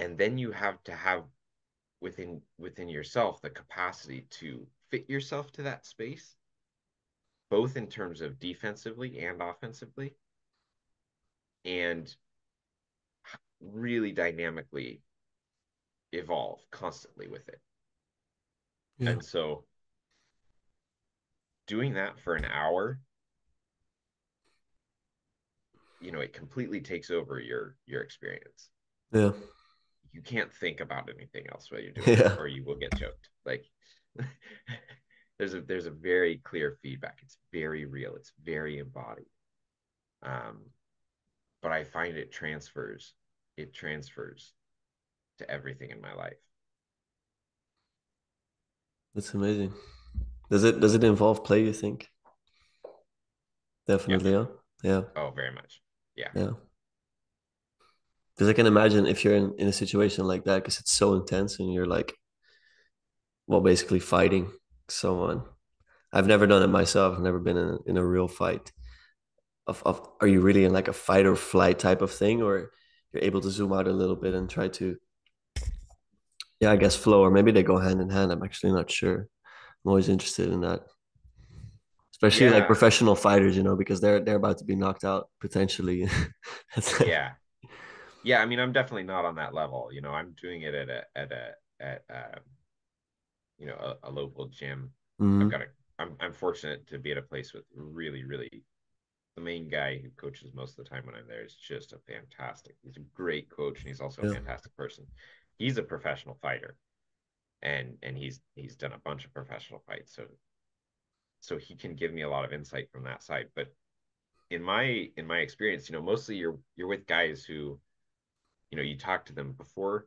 And then you have to have within within yourself the capacity to fit yourself to that space both in terms of defensively and offensively and really dynamically evolve constantly with it. Yeah, and so doing that for an hour you know it completely takes over your your experience. Yeah, you can't think about anything else while you're doing it or you will get choked. Like there's a there's a very clear feedback. It's very real. It's very embodied. Um but i find it transfers it transfers to everything in my life. That's amazing. Does it does it involve play, you think? yeah Definitely, yeah. Yeah, oh very much. Yeah. Yeah. Because I can imagine if you're in, in a situation like that, because it's so intense and you're like, well, basically fighting someone. I've never done it myself. I've never been in a, in a real fight. Of, of are you really in like a fight or flight type of thing, or you're able to zoom out a little bit and try to, yeah, I guess flow, or maybe they go hand in hand. I'm actually not sure. I'm always interested in that, especially like professional fighters, you know, because they're they're about to be knocked out potentially. Like, yeah yeah i mean i'm definitely not on that level you know i'm doing it at a at a at a, you know a, a local gym i've mm, got a I'm, I'm fortunate to be at a place with really really the main guy who coaches most of the time when I'm there is just a fantastic. He's a great coach and he's also a yeah, fantastic person. He's a professional fighter and and he's he's done a bunch of professional fights. So so he can give me a lot of insight from that side. But in my in my experience, you know, mostly you're you're with guys who, you know, you talk to them before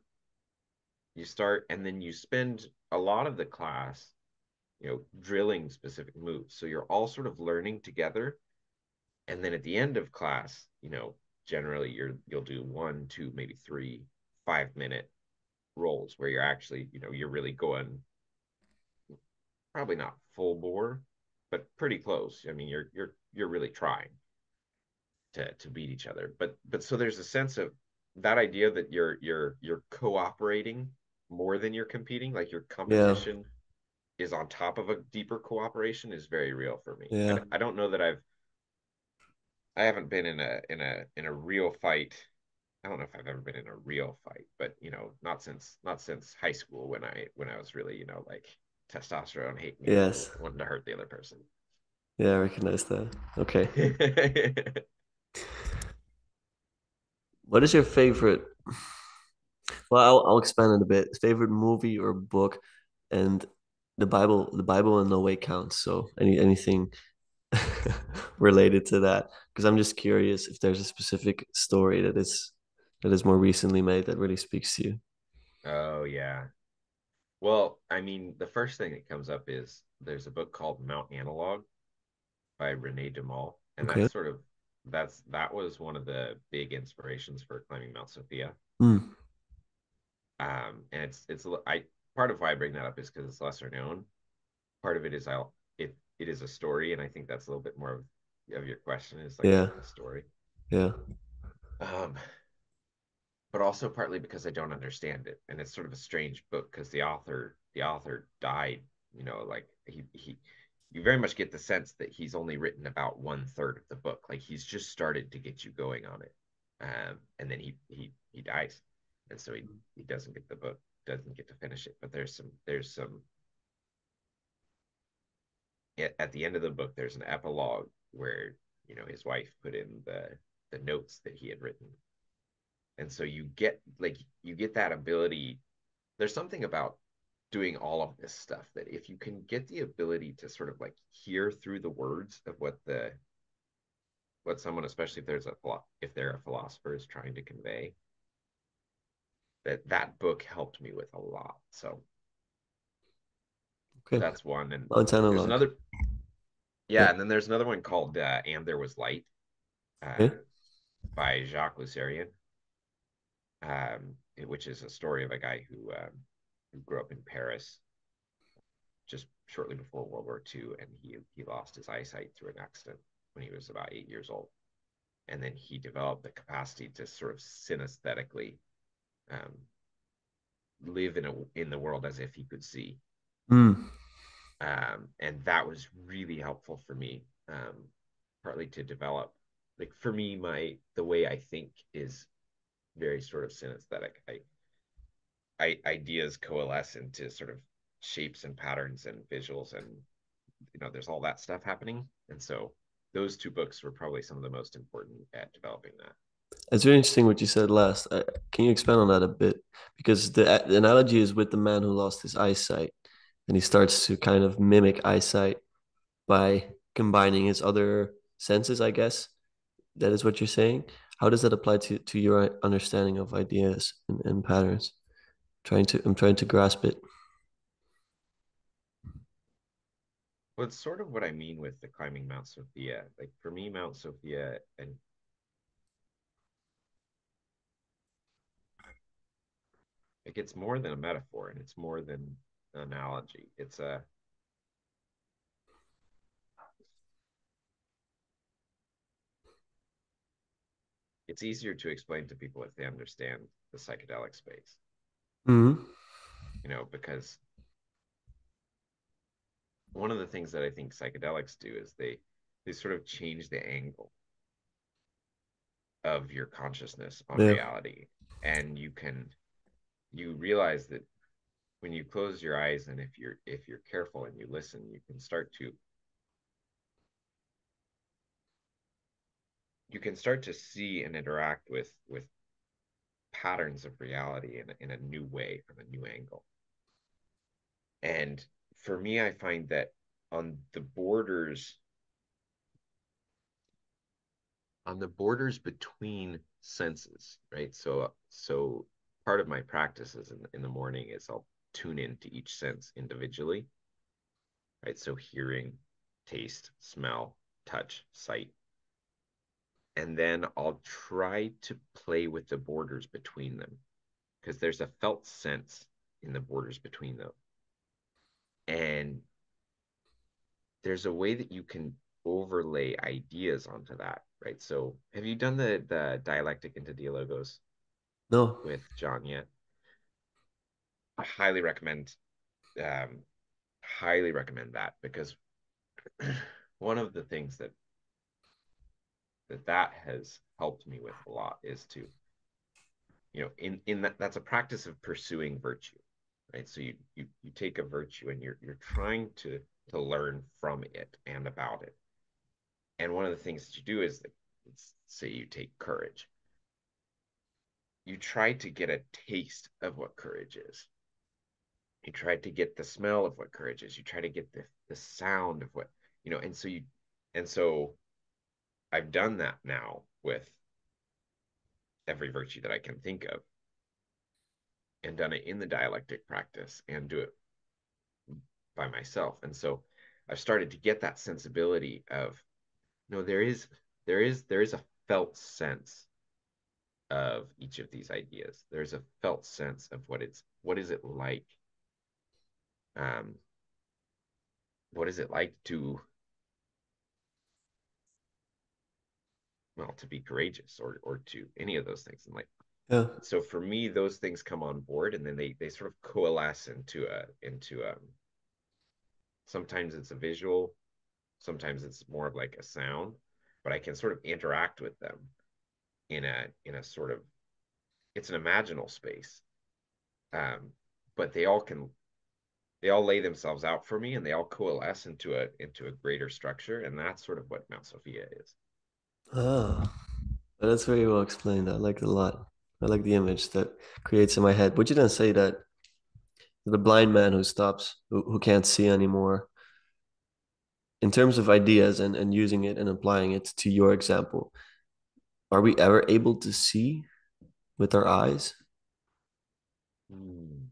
you start and then you spend a lot of the class, you know, drilling specific moves. So you're all sort of learning together and then at the end of class you know generally you're you'll do one two maybe three five minute rolls where you're actually you know you're really going probably not full bore, but pretty close. I mean, you're you're you're really trying to to beat each other. But but so there's a sense of that idea that you're you're you're cooperating more than you're competing, like your competition yeah. is on top of a deeper cooperation is very real for me. Yeah. I, I don't know that I've I haven't been in a in a in a real fight. I don't know if I've ever been in a real fight, but you know, not since not since high school when I when I was really, you know, like testosterone hate me yes wanting to hurt the other person. Yeah, I recognize that. Okay. what is your favorite? Well, I'll, I'll expand it a bit. Favorite movie or book, and the Bible. The Bible in no way counts. So any anything related to that, because I'm just curious if there's a specific story that is that is more recently made that really speaks to you. Oh yeah. Well, I mean, the first thing that comes up is there's a book called Mount Analog by Rene Daumal, and okay. that's sort of that's that was one of the big inspirations for climbing Mount Sophia. Mm. Um, and it's it's I part of why I bring that up is because it's lesser known. Part of it is I'll it it is a story, and I think that's a little bit more of, of your question is like yeah. a story. Yeah. Um, but also partly because I don't understand it, and it's sort of a strange book because the author the author died. You know, like he he you very much get the sense that he's only written about one third of the book. Like he's just started to get you going on it, um, and then he he he dies, and so he he doesn't get the book, doesn't get to finish it. But there's some there's some at the end of the book there's an epilogue where you know his wife put in the the notes that he had written. And so you get like you get that ability. There's something about doing all of this stuff that if you can get the ability to sort of like hear through the words of what the what someone especially if there's a if they're a philosopher is trying to convey that that book helped me with a lot so. Okay. That's one and there's another yeah, yeah, and then there's another one called uh, and there was light uh, yeah. by Jacques Lusseyran um, which is a story of a guy who um, who grew up in Paris just shortly before World War II, and he he lost his eyesight through an accident when he was about eight years old, and then he developed the capacity to sort of synesthetically um, live in a in the world as if he could see, mm. um, and that was really helpful for me, um, partly to develop. Like for me, my the way I think is very sort of synesthetic. I Ideas coalesce into sort of shapes and patterns and visuals and you know there's all that stuff happening. And so those two books were probably some of the most important at developing that. It's very interesting what you said last. Uh, can you expand on that a bit? Because the, the analogy is with the man who lost his eyesight and he starts to kind of mimic eyesight by combining his other senses i guess. That is what you're saying? How does that apply to, to your understanding of ideas and, and patterns trying to i'm trying to grasp it. Well it's sort of what i mean with the climbing mount sophia. Like for me mount sophia and like it's more than a metaphor and it's more than an analogy. It's a it's easier to explain to people if they understand the psychedelic space Mm-hmm. You know, because one of the things that I think psychedelics do is they they sort of change the angle of your consciousness on yeah. reality, and you can you realize that when you close your eyes and if you're if you're careful and you listen, you can start to you can start to see and interact with with patterns of reality in, in a new way from a new angle. And for me, I find that on the borders, on the borders between senses, right? So, so part of my practices in, in the morning is I'll tune into each sense individually, right? So hearing, taste, smell, touch, sight, and then I'll try to play with the borders between them because there's a felt sense in the borders between them. And there's a way that you can overlay ideas onto that, right? So have you done the the dialectic into dialogos? No. With John yet? I highly recommend um highly recommend that because one of the things that that that has helped me with a lot is to you know in in that that's a practice of pursuing virtue right? So you you you take a virtue and you're you're trying to to learn from it and about it. And one of the things that you do is let's say you take courage. You try to get a taste of what courage is. You try to get the smell of what courage is. You try to get the the sound of what you know and so you and so i've done that now with every virtue that i can think of and done it in the dialectic practice and do it by myself. And so i've started to get that sensibility of no there is there is there is a felt sense of each of these ideas. There's a felt sense of what it's what is it like um what is it like to well to be courageous or or to any of those things. And like yeah. so for me those things come on board and then they they sort of coalesce into a into um sometimes it's a visual sometimes it's more of like a sound but i can sort of interact with them in a in a sort of it's an imaginal space. Um but they all can they all lay themselves out for me and they all coalesce into a into a greater structure. And that's sort of what mount sophia is oh that's very well explained i like it a lot i like the image that creates in my head would you then say that the blind man who stops who, who can't see anymore in terms of ideas and, and using it and applying it to your example are we ever able to see with our eyes mm.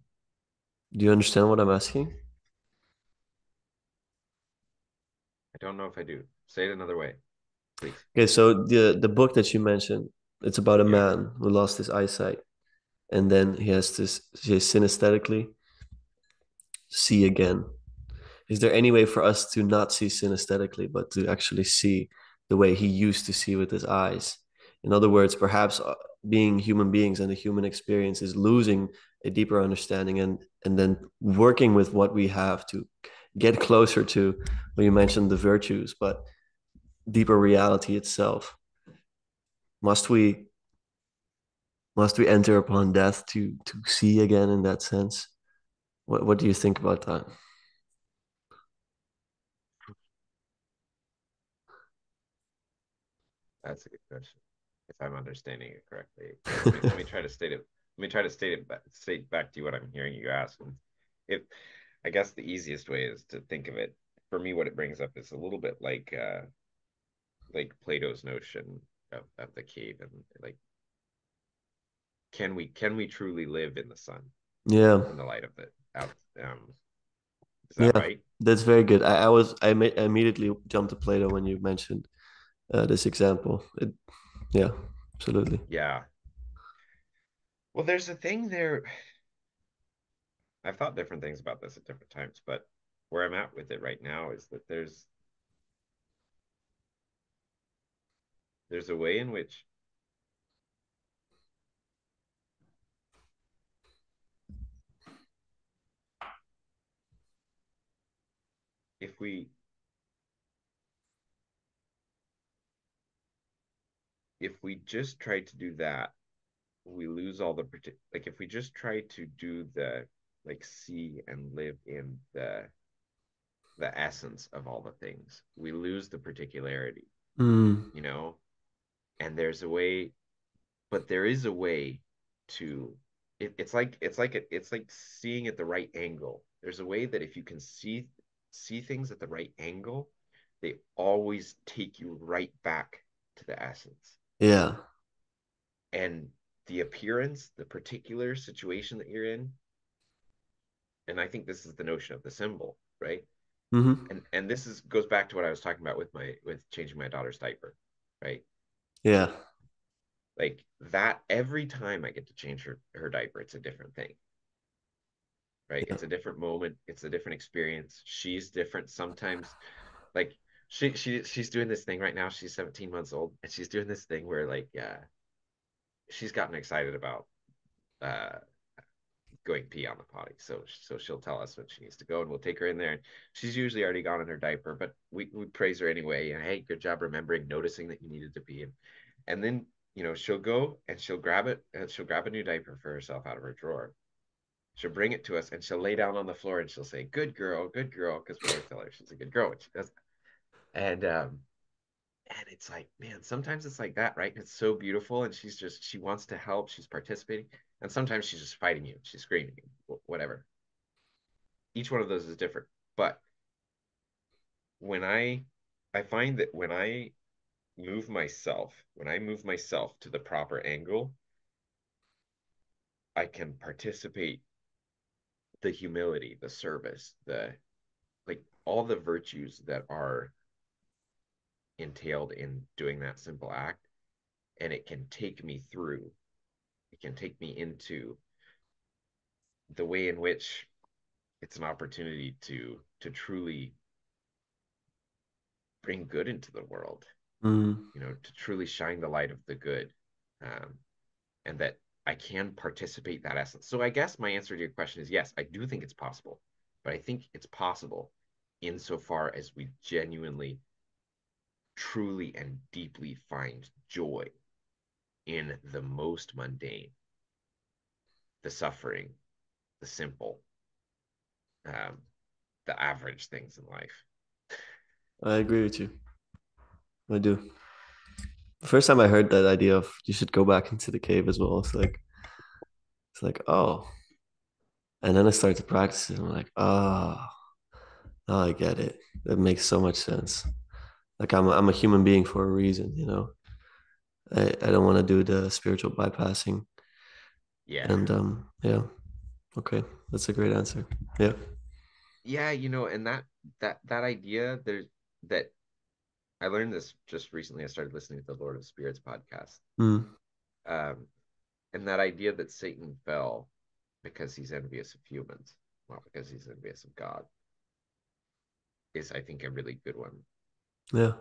Do you understand what I'm asking? I don't know if I do. Say it another way. Okay, so the the book that you mentioned, it's about a yeah. man who lost his eyesight, and then he has to say synesthetically see again. Is there any way for us to not see synesthetically, but to actually see the way he used to see with his eyes? In other words, perhaps uh, being human beings and the human experience is losing a deeper understanding and and then working with what we have to get closer to well you mentioned the virtues but deeper reality itself. Must we must we enter upon death to to see again in that sense? What what do you think about that? That's a good question if i'm understanding it correctly. Let me, let me try to state it let me try to state it back, state back to you what I'm hearing you ask. If I guess the easiest way is to think of it for me, what it brings up is a little bit like uh, like Plato's notion of, of the cave and like can we can we truly live in the sun? Yeah. In the light of it. Out um that yeah, right? That's very good. I, I was I, ma- I immediately jumped to Plato when you mentioned uh, this example. It, yeah, absolutely. Yeah, well, there's a thing there. I've thought different things about this at different times, but where I'm at with it right now is that there's there's a way in which if we if we just try to do that we lose all the like if we just try to do the like see and live in the the essence of all the things we lose the particularity mm. you know and there's a way but there is a way to it, it's like it's like a, it's like seeing at the right angle there's a way that if you can see see things at the right angle they always take you right back to the essence yeah and the appearance, the particular situation that you're in. And I think this is the notion of the symbol, right? Mm-hmm. And and this is goes back to what I was talking about with my with changing my daughter's diaper, right? Yeah. Like that every time I get to change her her diaper, it's a different thing. Right? Yeah. It's a different moment, it's a different experience. She's different. Sometimes like she she she's doing this thing right now. She's 17 months old, and she's doing this thing where like yeah, she's gotten excited about uh going pee on the potty. So so she'll tell us when she needs to go, and we'll take her in there. And she's usually already gone in her diaper, but we we praise her anyway. And hey, good job remembering, noticing that you needed to pee. And, and then you know she'll go and she'll grab it and she'll grab a new diaper for herself out of her drawer. She'll bring it to us and she'll lay down on the floor and she'll say, "Good girl, good girl," because we always tell her she's a good girl, which she does. And um, and it's like, man, sometimes it's like that, right? And it's so beautiful, and she's just she wants to help, she's participating, and sometimes she's just fighting you, she's screaming, whatever. Each one of those is different, but when I I find that when I move myself, when I move myself to the proper angle, I can participate the humility, the service, the like all the virtues that are entailed in doing that simple act. And it can take me through it can take me into the way in which it's an opportunity to to truly bring good into the world mm. you know to truly shine the light of the good um, and that i can participate that essence so i guess my answer to your question is yes i do think it's possible but i think it's possible insofar as we genuinely truly and deeply find joy in the most mundane, the suffering, the simple, um, the average things in life. I agree with you. I do. The first time I heard that idea of you should go back into the cave as well, it's like, it's like, oh. And then I started to practice it. And I'm like, oh, oh, I get it. That makes so much sense like I'm a, I'm a human being for a reason, you know. I, I don't want to do the spiritual bypassing. Yeah. And um yeah. Okay. That's a great answer. Yeah. Yeah, you know, and that that that idea there's that I learned this just recently. I started listening to the Lord of Spirits podcast. Mm. Um and that idea that Satan fell because he's envious of humans, not because he's envious of God, is I think a really good one yeah.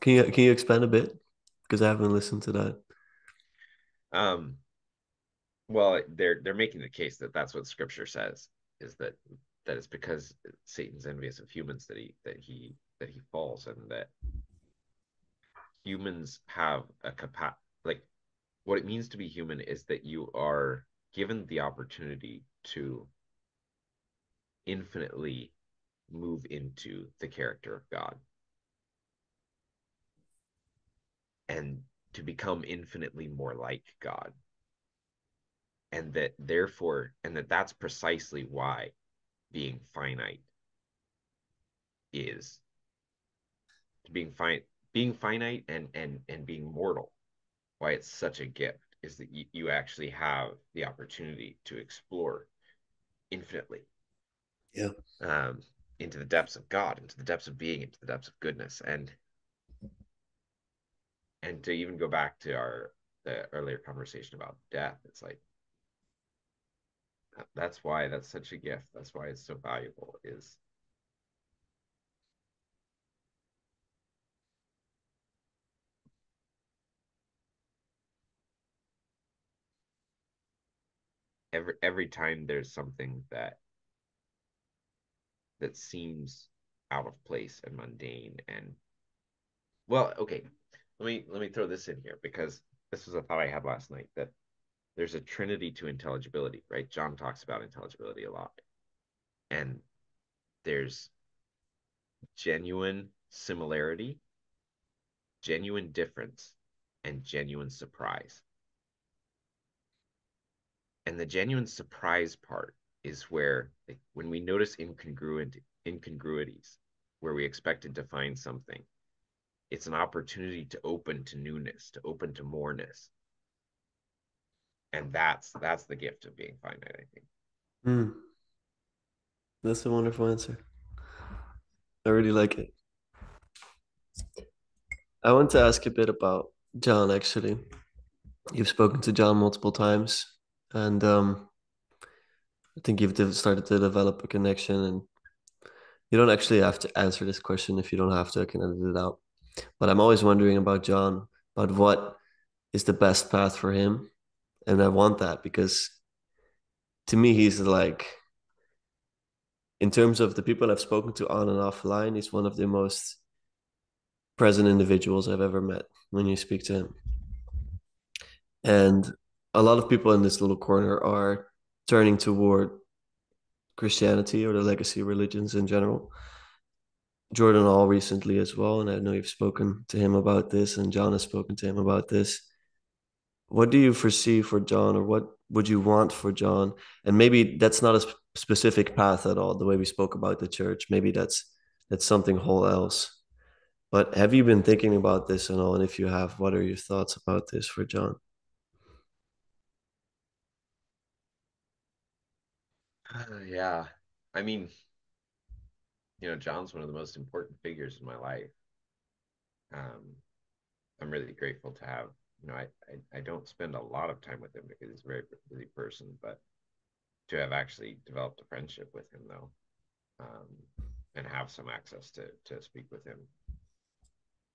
Can you can you expand a bit? Because I haven't listened to that. Um, well, they're they're making the case that that's what Scripture says is that that it's because Satan's envious of humans that he that he that he falls and that humans have a capacity like what it means to be human is that you are given the opportunity to infinitely move into the character of God and to become infinitely more like God. And that therefore, and that that's precisely why being finite is being fine being finite and and and being mortal why it's such a gift is that you, you actually have the opportunity to explore infinitely. Yeah. Um into the depths of God, into the depths of being, into the depths of goodness, and and to even go back to our the earlier conversation about death, it's like that's why that's such a gift. That's why it's so valuable. Is every every time there's something that that seems out of place and mundane and well okay let me let me throw this in here because this was a thought i had last night that there's a trinity to intelligibility right? John talks about intelligibility a lot. And there's genuine similarity genuine difference and genuine surprise. And the genuine surprise part is where like, when we notice incongruent incongruities where we expected to find something it's an opportunity to open to newness to open to moreness and that's that's the gift of being finite i think mm. that's a wonderful answer i really like it i want to ask a bit about john actually you've spoken to john multiple times and um I think you've started to develop a connection, and you don't actually have to answer this question. If you don't have to, I can edit it out. But I'm always wondering about John, about what is the best path for him. And I want that because to me, he's like, in terms of the people I've spoken to on and offline, he's one of the most present individuals I've ever met when you speak to him. And a lot of people in this little corner are turning toward Christianity or the legacy religions in general. Jordan Hall recently as well, and I know you've spoken to him about this, and John has spoken to him about this. What do you foresee for John, or what would you want for John? And maybe that's not a specific path at all. The way we spoke about the church, maybe that's that's something whole else. But have you been thinking about this and all? And if you have, what are your thoughts about this for John? Uh, yeah, I mean, you know, John's one of the most important figures in my life. Um, I'm really grateful to have, you know, I, I, I don't spend a lot of time with him because he's a very busy person, but to have actually developed a friendship with him though, um, and have some access to to speak with him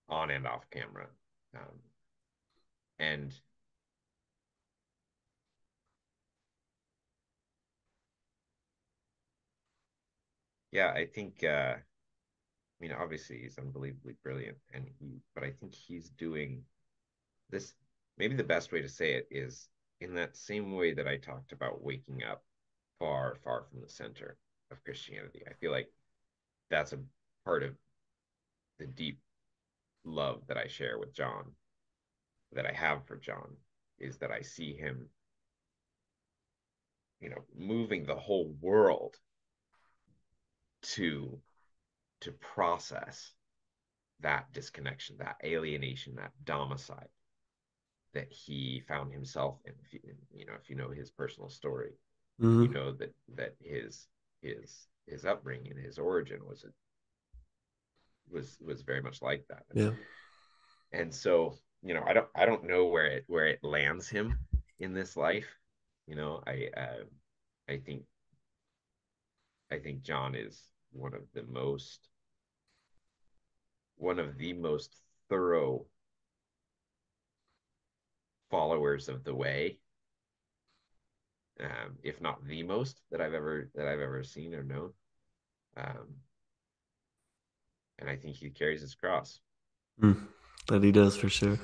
on and off camera, um, and yeah, I think uh, I mean obviously he's unbelievably brilliant and he but I think he's doing this maybe the best way to say it is in that same way that I talked about waking up far, far from the center of Christianity. I feel like that's a part of the deep love that I share with John, that I have for John, is that I see him, you know, moving the whole world to to process that disconnection, that alienation, that domicile that he found himself in. If you, you know, if you know his personal story, mm-hmm. you know that that his his his upbringing, his origin was a, was was very much like that. Yeah. And so, you know, I don't I don't know where it where it lands him in this life. You know, I uh, I think I think John is one of the most one of the most thorough followers of the way um, if not the most that I've ever that I've ever seen or known. Um, and I think he carries his cross. Mm, that he does for sure.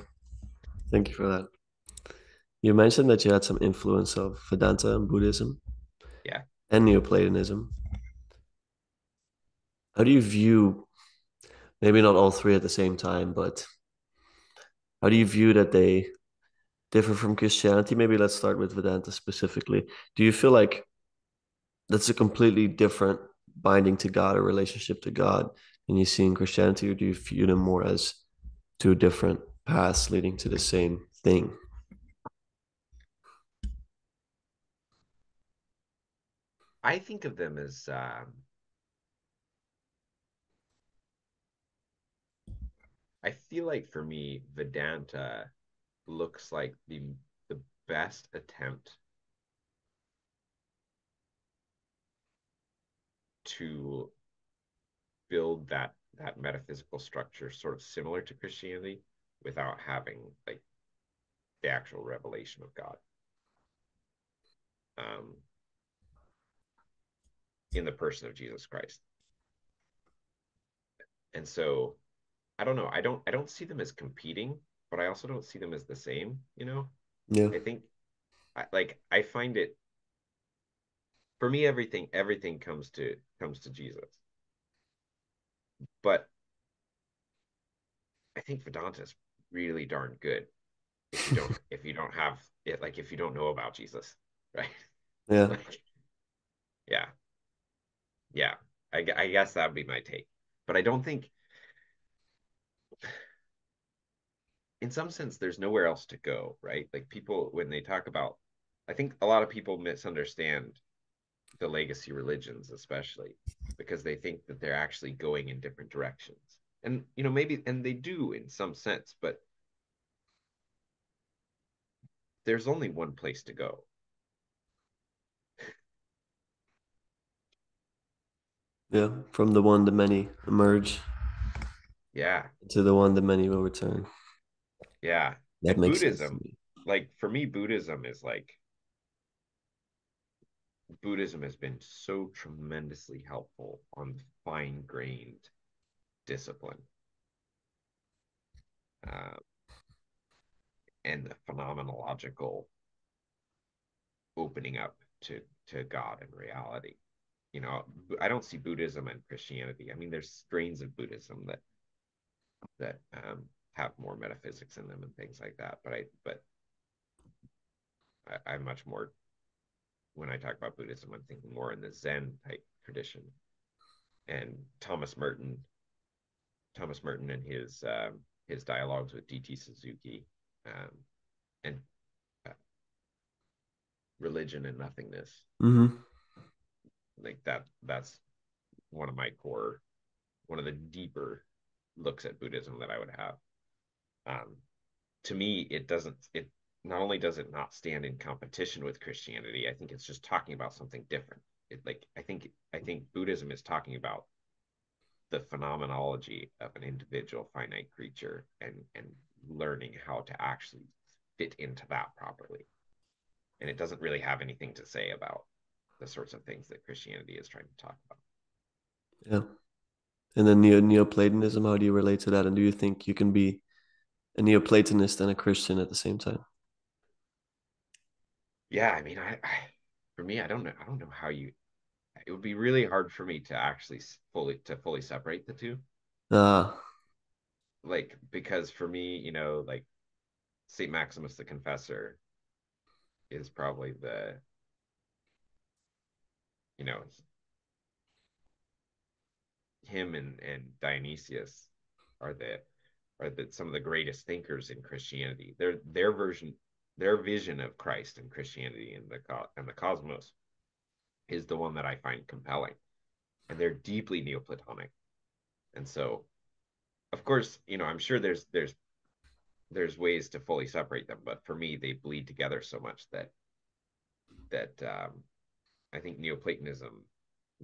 Thank you for that. You mentioned that you had some influence of Vedanta and Buddhism. Yeah. And Neoplatonism. How do you view maybe not all three at the same time, but how do you view that they differ from Christianity? Maybe let's start with Vedanta specifically. Do you feel like that's a completely different binding to God or relationship to God than you see in Christianity, or do you view them more as two different paths leading to the same thing? I think of them as um, I feel like for me, Vedanta looks like the the best attempt to build that that metaphysical structure sort of similar to Christianity without having like the actual revelation of God. Um, in the person of Jesus Christ. And so I don't know. I don't I don't see them as competing but I also don't see them as the same, you know? Yeah. I think I, like I find it for me everything everything comes to comes to Jesus. But I think Vedanta is really darn good if you don't if you don't have it like if you don't know about Jesus, right? Yeah. Like, yeah. Yeah. I, I guess that would be my take. But I don't think in some sense there's nowhere else to go right? Like people when they talk about i think a lot of people misunderstand the legacy religions especially because they think that they're actually going in different directions. And you know maybe and they do in some sense but there's only one place to go. Yeah, from the one the many emerge Yeah, to the one the many will return. Yeah. That makes Buddhism, like for me, Buddhism is like Buddhism has been so tremendously helpful on fine-grained discipline uh, and the phenomenological opening up to to God and reality. You know, I don't see Buddhism and Christianity. I mean, there's strains of Buddhism that that um, have more metaphysics in them and things like that. But I but I, I'm much more when I talk about Buddhism, I'm thinking more in the Zen type tradition. And Thomas Merton, Thomas Merton and his um, his dialogues with D.T. Suzuki, um, and uh, religion and nothingness, hmm like that. That's one of my core, one of the deeper looks at Buddhism that I would have. Um, to me, it doesn't. It not only does it not stand in competition with Christianity, I think it's just talking about something different. It, like I think I think Buddhism is talking about the phenomenology of an individual finite creature and and learning how to actually fit into that properly. And it doesn't really have anything to say about the sorts of things that Christianity is trying to talk about. Yeah. And then Neo Neoplatonism, how do you relate to that? And do you think you can be a Neoplatonist and a Christian at the same time? Yeah, I mean, I, I for me, I don't know. I don't know how you. It would be really hard for me to actually fully to fully separate the two. Ah, Like because for me, you know, like Saint Maximus the Confessor is probably the you know him and and Dionysius are the are the some of the greatest thinkers in Christianity. Their their version, their vision of Christ and Christianity and the and the cosmos is the one that I find compelling, and they're deeply Neoplatonic. And so, of course, you know, I'm sure there's there's there's ways to fully separate them, but for me, they bleed together so much that that um, I think Neoplatonism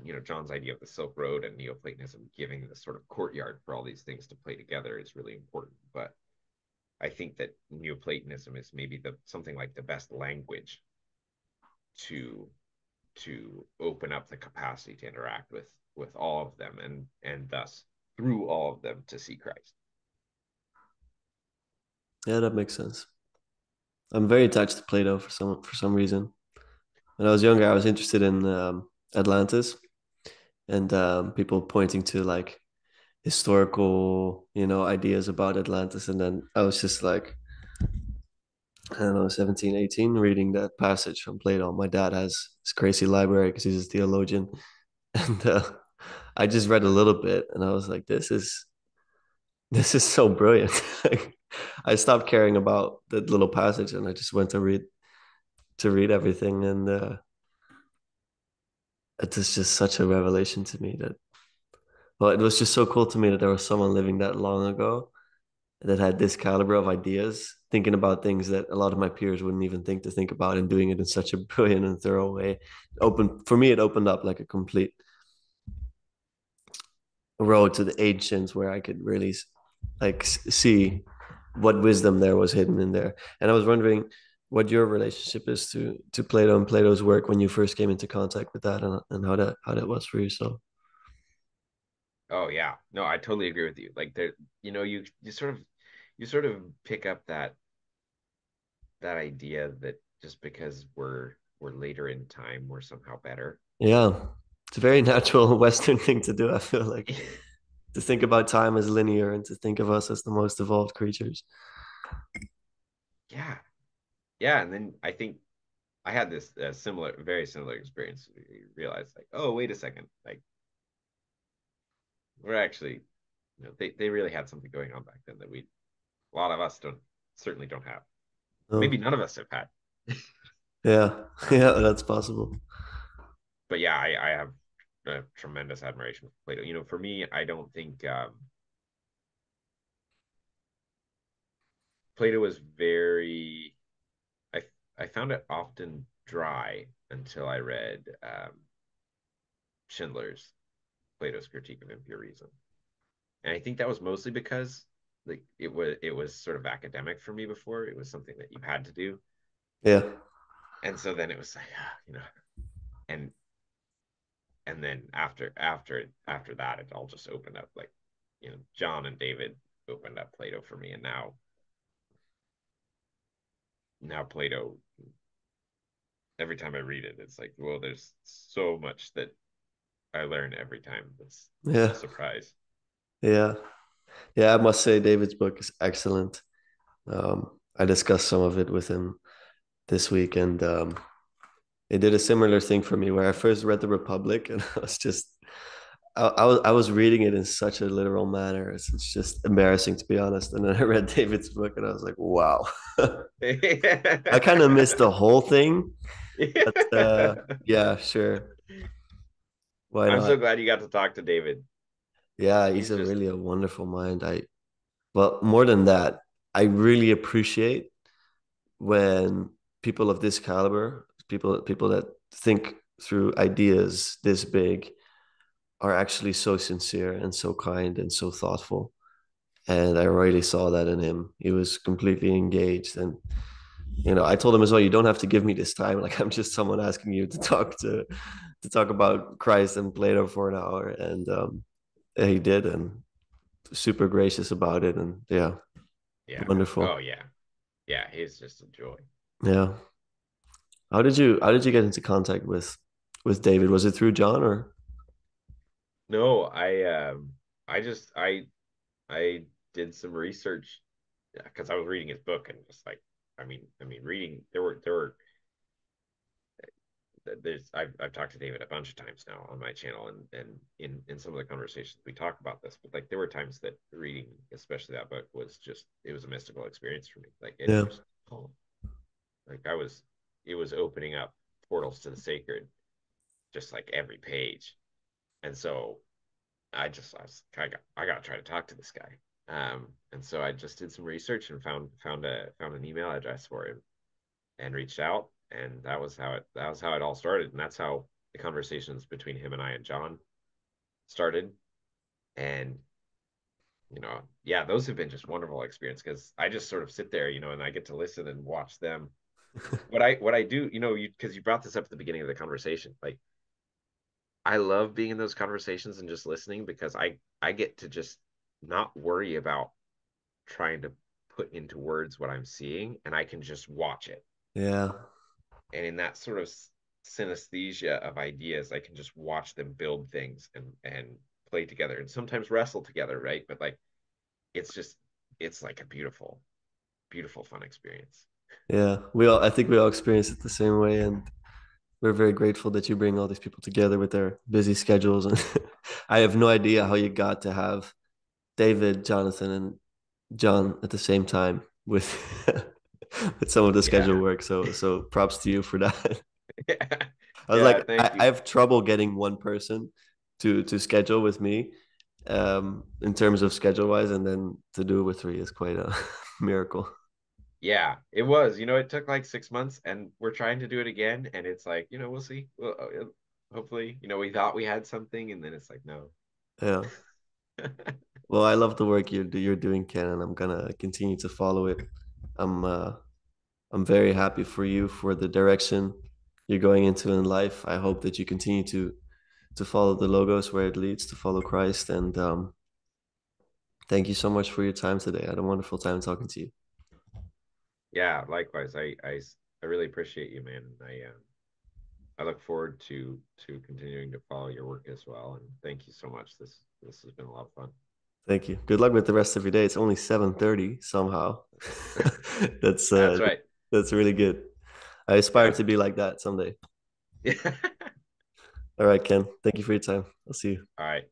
you know John's idea of the Silk Road and Neoplatonism giving the sort of courtyard for all these things to play together is really important. But I think that Neoplatonism is maybe the something like the best language to to open up the capacity to interact with with all of them and and thus through all of them to see Christ. yeah, that makes sense. I'm very attached to Plato for some for some reason. When I was younger, I was interested in um, Atlantis and um, people pointing to like historical, you know, ideas about Atlantis. And then I was just like, I don't know, 17, 18, reading that passage from Plato. My dad has this crazy library because he's a theologian. And uh, I just read a little bit and I was like, this is this is so brilliant. like, I stopped caring about the little passage and I just went to read to read everything. And uh, it was just such a revelation to me that well, it was just so cool to me that there was someone living that long ago that had this caliber of ideas, thinking about things that a lot of my peers wouldn't even think to think about, and doing it in such a brilliant and thorough way. Open for me, it opened up like a complete road to the ancients where I could really like see what wisdom there was hidden in there. And I was wondering what your relationship is to to Plato and Plato's work when you first came into contact with that, and, and how that how that was for you. So. Oh yeah, no, I totally agree with you. Like there, you know, you you sort of you sort of pick up that that idea that just because we're we're later in time, we're somehow better. Yeah, it's a very natural Western thing to do. I feel like to think about time as linear and to think of us as the most evolved creatures. yeah, yeah, and then I think I had this uh, similar, very similar experience. You realize like, oh, wait a second, like we're actually, you know, they they really had something going on back then that we, a lot of us don't certainly don't have. Maybe Oh, none of us have had. yeah, yeah, that's possible. but yeah, I, I have a tremendous admiration for Plato. You know, for me, I don't think um, Plato was very. I found it often dry until I read um, Schindler's Plato's Critique of Impure Reason. And I think that was mostly because like it was it was sort of academic for me before. It was something that you had to do. Yeah. And so then it was like, you know, and and then after after after that it all just opened up like you know john and david opened up plato for me and now now plato every time i read it it's like well there's so much that i learn every time it's yeah a surprise yeah yeah i must say david's book is excellent um i discussed some of it with him this week and um it did a similar thing for me where I first read the Republic and I was just I, I, was I was reading it in such a literal manner. It's, it's just embarrassing to be honest. And then I read David's book and I was like, wow. I kind of missed the whole thing. But, uh, yeah, sure. Why I'm not? so glad you got to talk to David. Yeah, he's, he's a just... really a wonderful mind. I well, more than that, I really appreciate when people of this caliber people people that think through ideas this big are actually so sincere and so kind and so thoughtful and i really saw that in him he was completely engaged and you know i told him as well you don't have to give me this time. Like i'm just someone asking you to talk to to talk about christ and plato for an hour. And um he did and super gracious about it and yeah. Yeah. Wonderful. Oh yeah. Yeah he's just a joy. Yeah. How did you how did you get into contact with with David? Was it through John or? No, I um I just I I did some research because I was reading his book and just like I mean I mean reading there were there were there's I've I've talked to David a bunch of times now on my channel and and in in some of the conversations we talk about this but like there were times that reading especially that book was just it was a mystical experience for me like it yeah. was like I was it was opening up portals to the sacred, just like every page. And so I just I, was, I got I got to try to talk to this guy. Um, and so I just did some research and found found a found an email address for him, and reached out, and that was how it that was how it all started, and that's how the conversations between him and I and John started, and you know, yeah, those have been just wonderful experience because I just sort of sit there, you know, and I get to listen and watch them what I what I do, you know, you because you brought this up at the beginning of the conversation. Like I love being in those conversations and just listening because I I get to just not worry about trying to put into words what I'm seeing and I can just watch it. Yeah. And in that sort of synesthesia of ideas, I can just watch them build things and and play together and sometimes wrestle together, right? But like it's just it's like a beautiful beautiful fun experience. Yeah, we all. I think we all experience it the same way, and we're very grateful that you bring all these people together with their busy schedules. And I have no idea how you got to have David, Jonathan, and John at the same time with with some of the schedule yeah. work. So, so props to you for that. Yeah. I was yeah, like, I, I, have trouble getting one person to to schedule with me, um, in terms of schedule wise, and then to do it with three is quite a miracle yeah it was you know it took like six months and we're trying to do it again and it's like you know we'll see well, uh, hopefully you know we thought we had something and then it's like no yeah well i love the work you're, you're doing ken and i'm gonna continue to follow it i'm uh i'm very happy for you for the direction you're going into in life i hope that you continue to to follow the logos where it leads to follow christ and um thank you so much for your time today i had a wonderful time talking to you yeah, likewise. I I, I really appreciate you, man. I uh, I look forward to to continuing to follow your work as well. And thank you so much. This this has been a lot of fun. Thank you. Good luck with the rest of your day. It's only seven thirty somehow. that's uh, that's right. That's really good. I aspire to be like that someday. Yeah. All right, Ken. Thank you for your time. I'll see you. All right.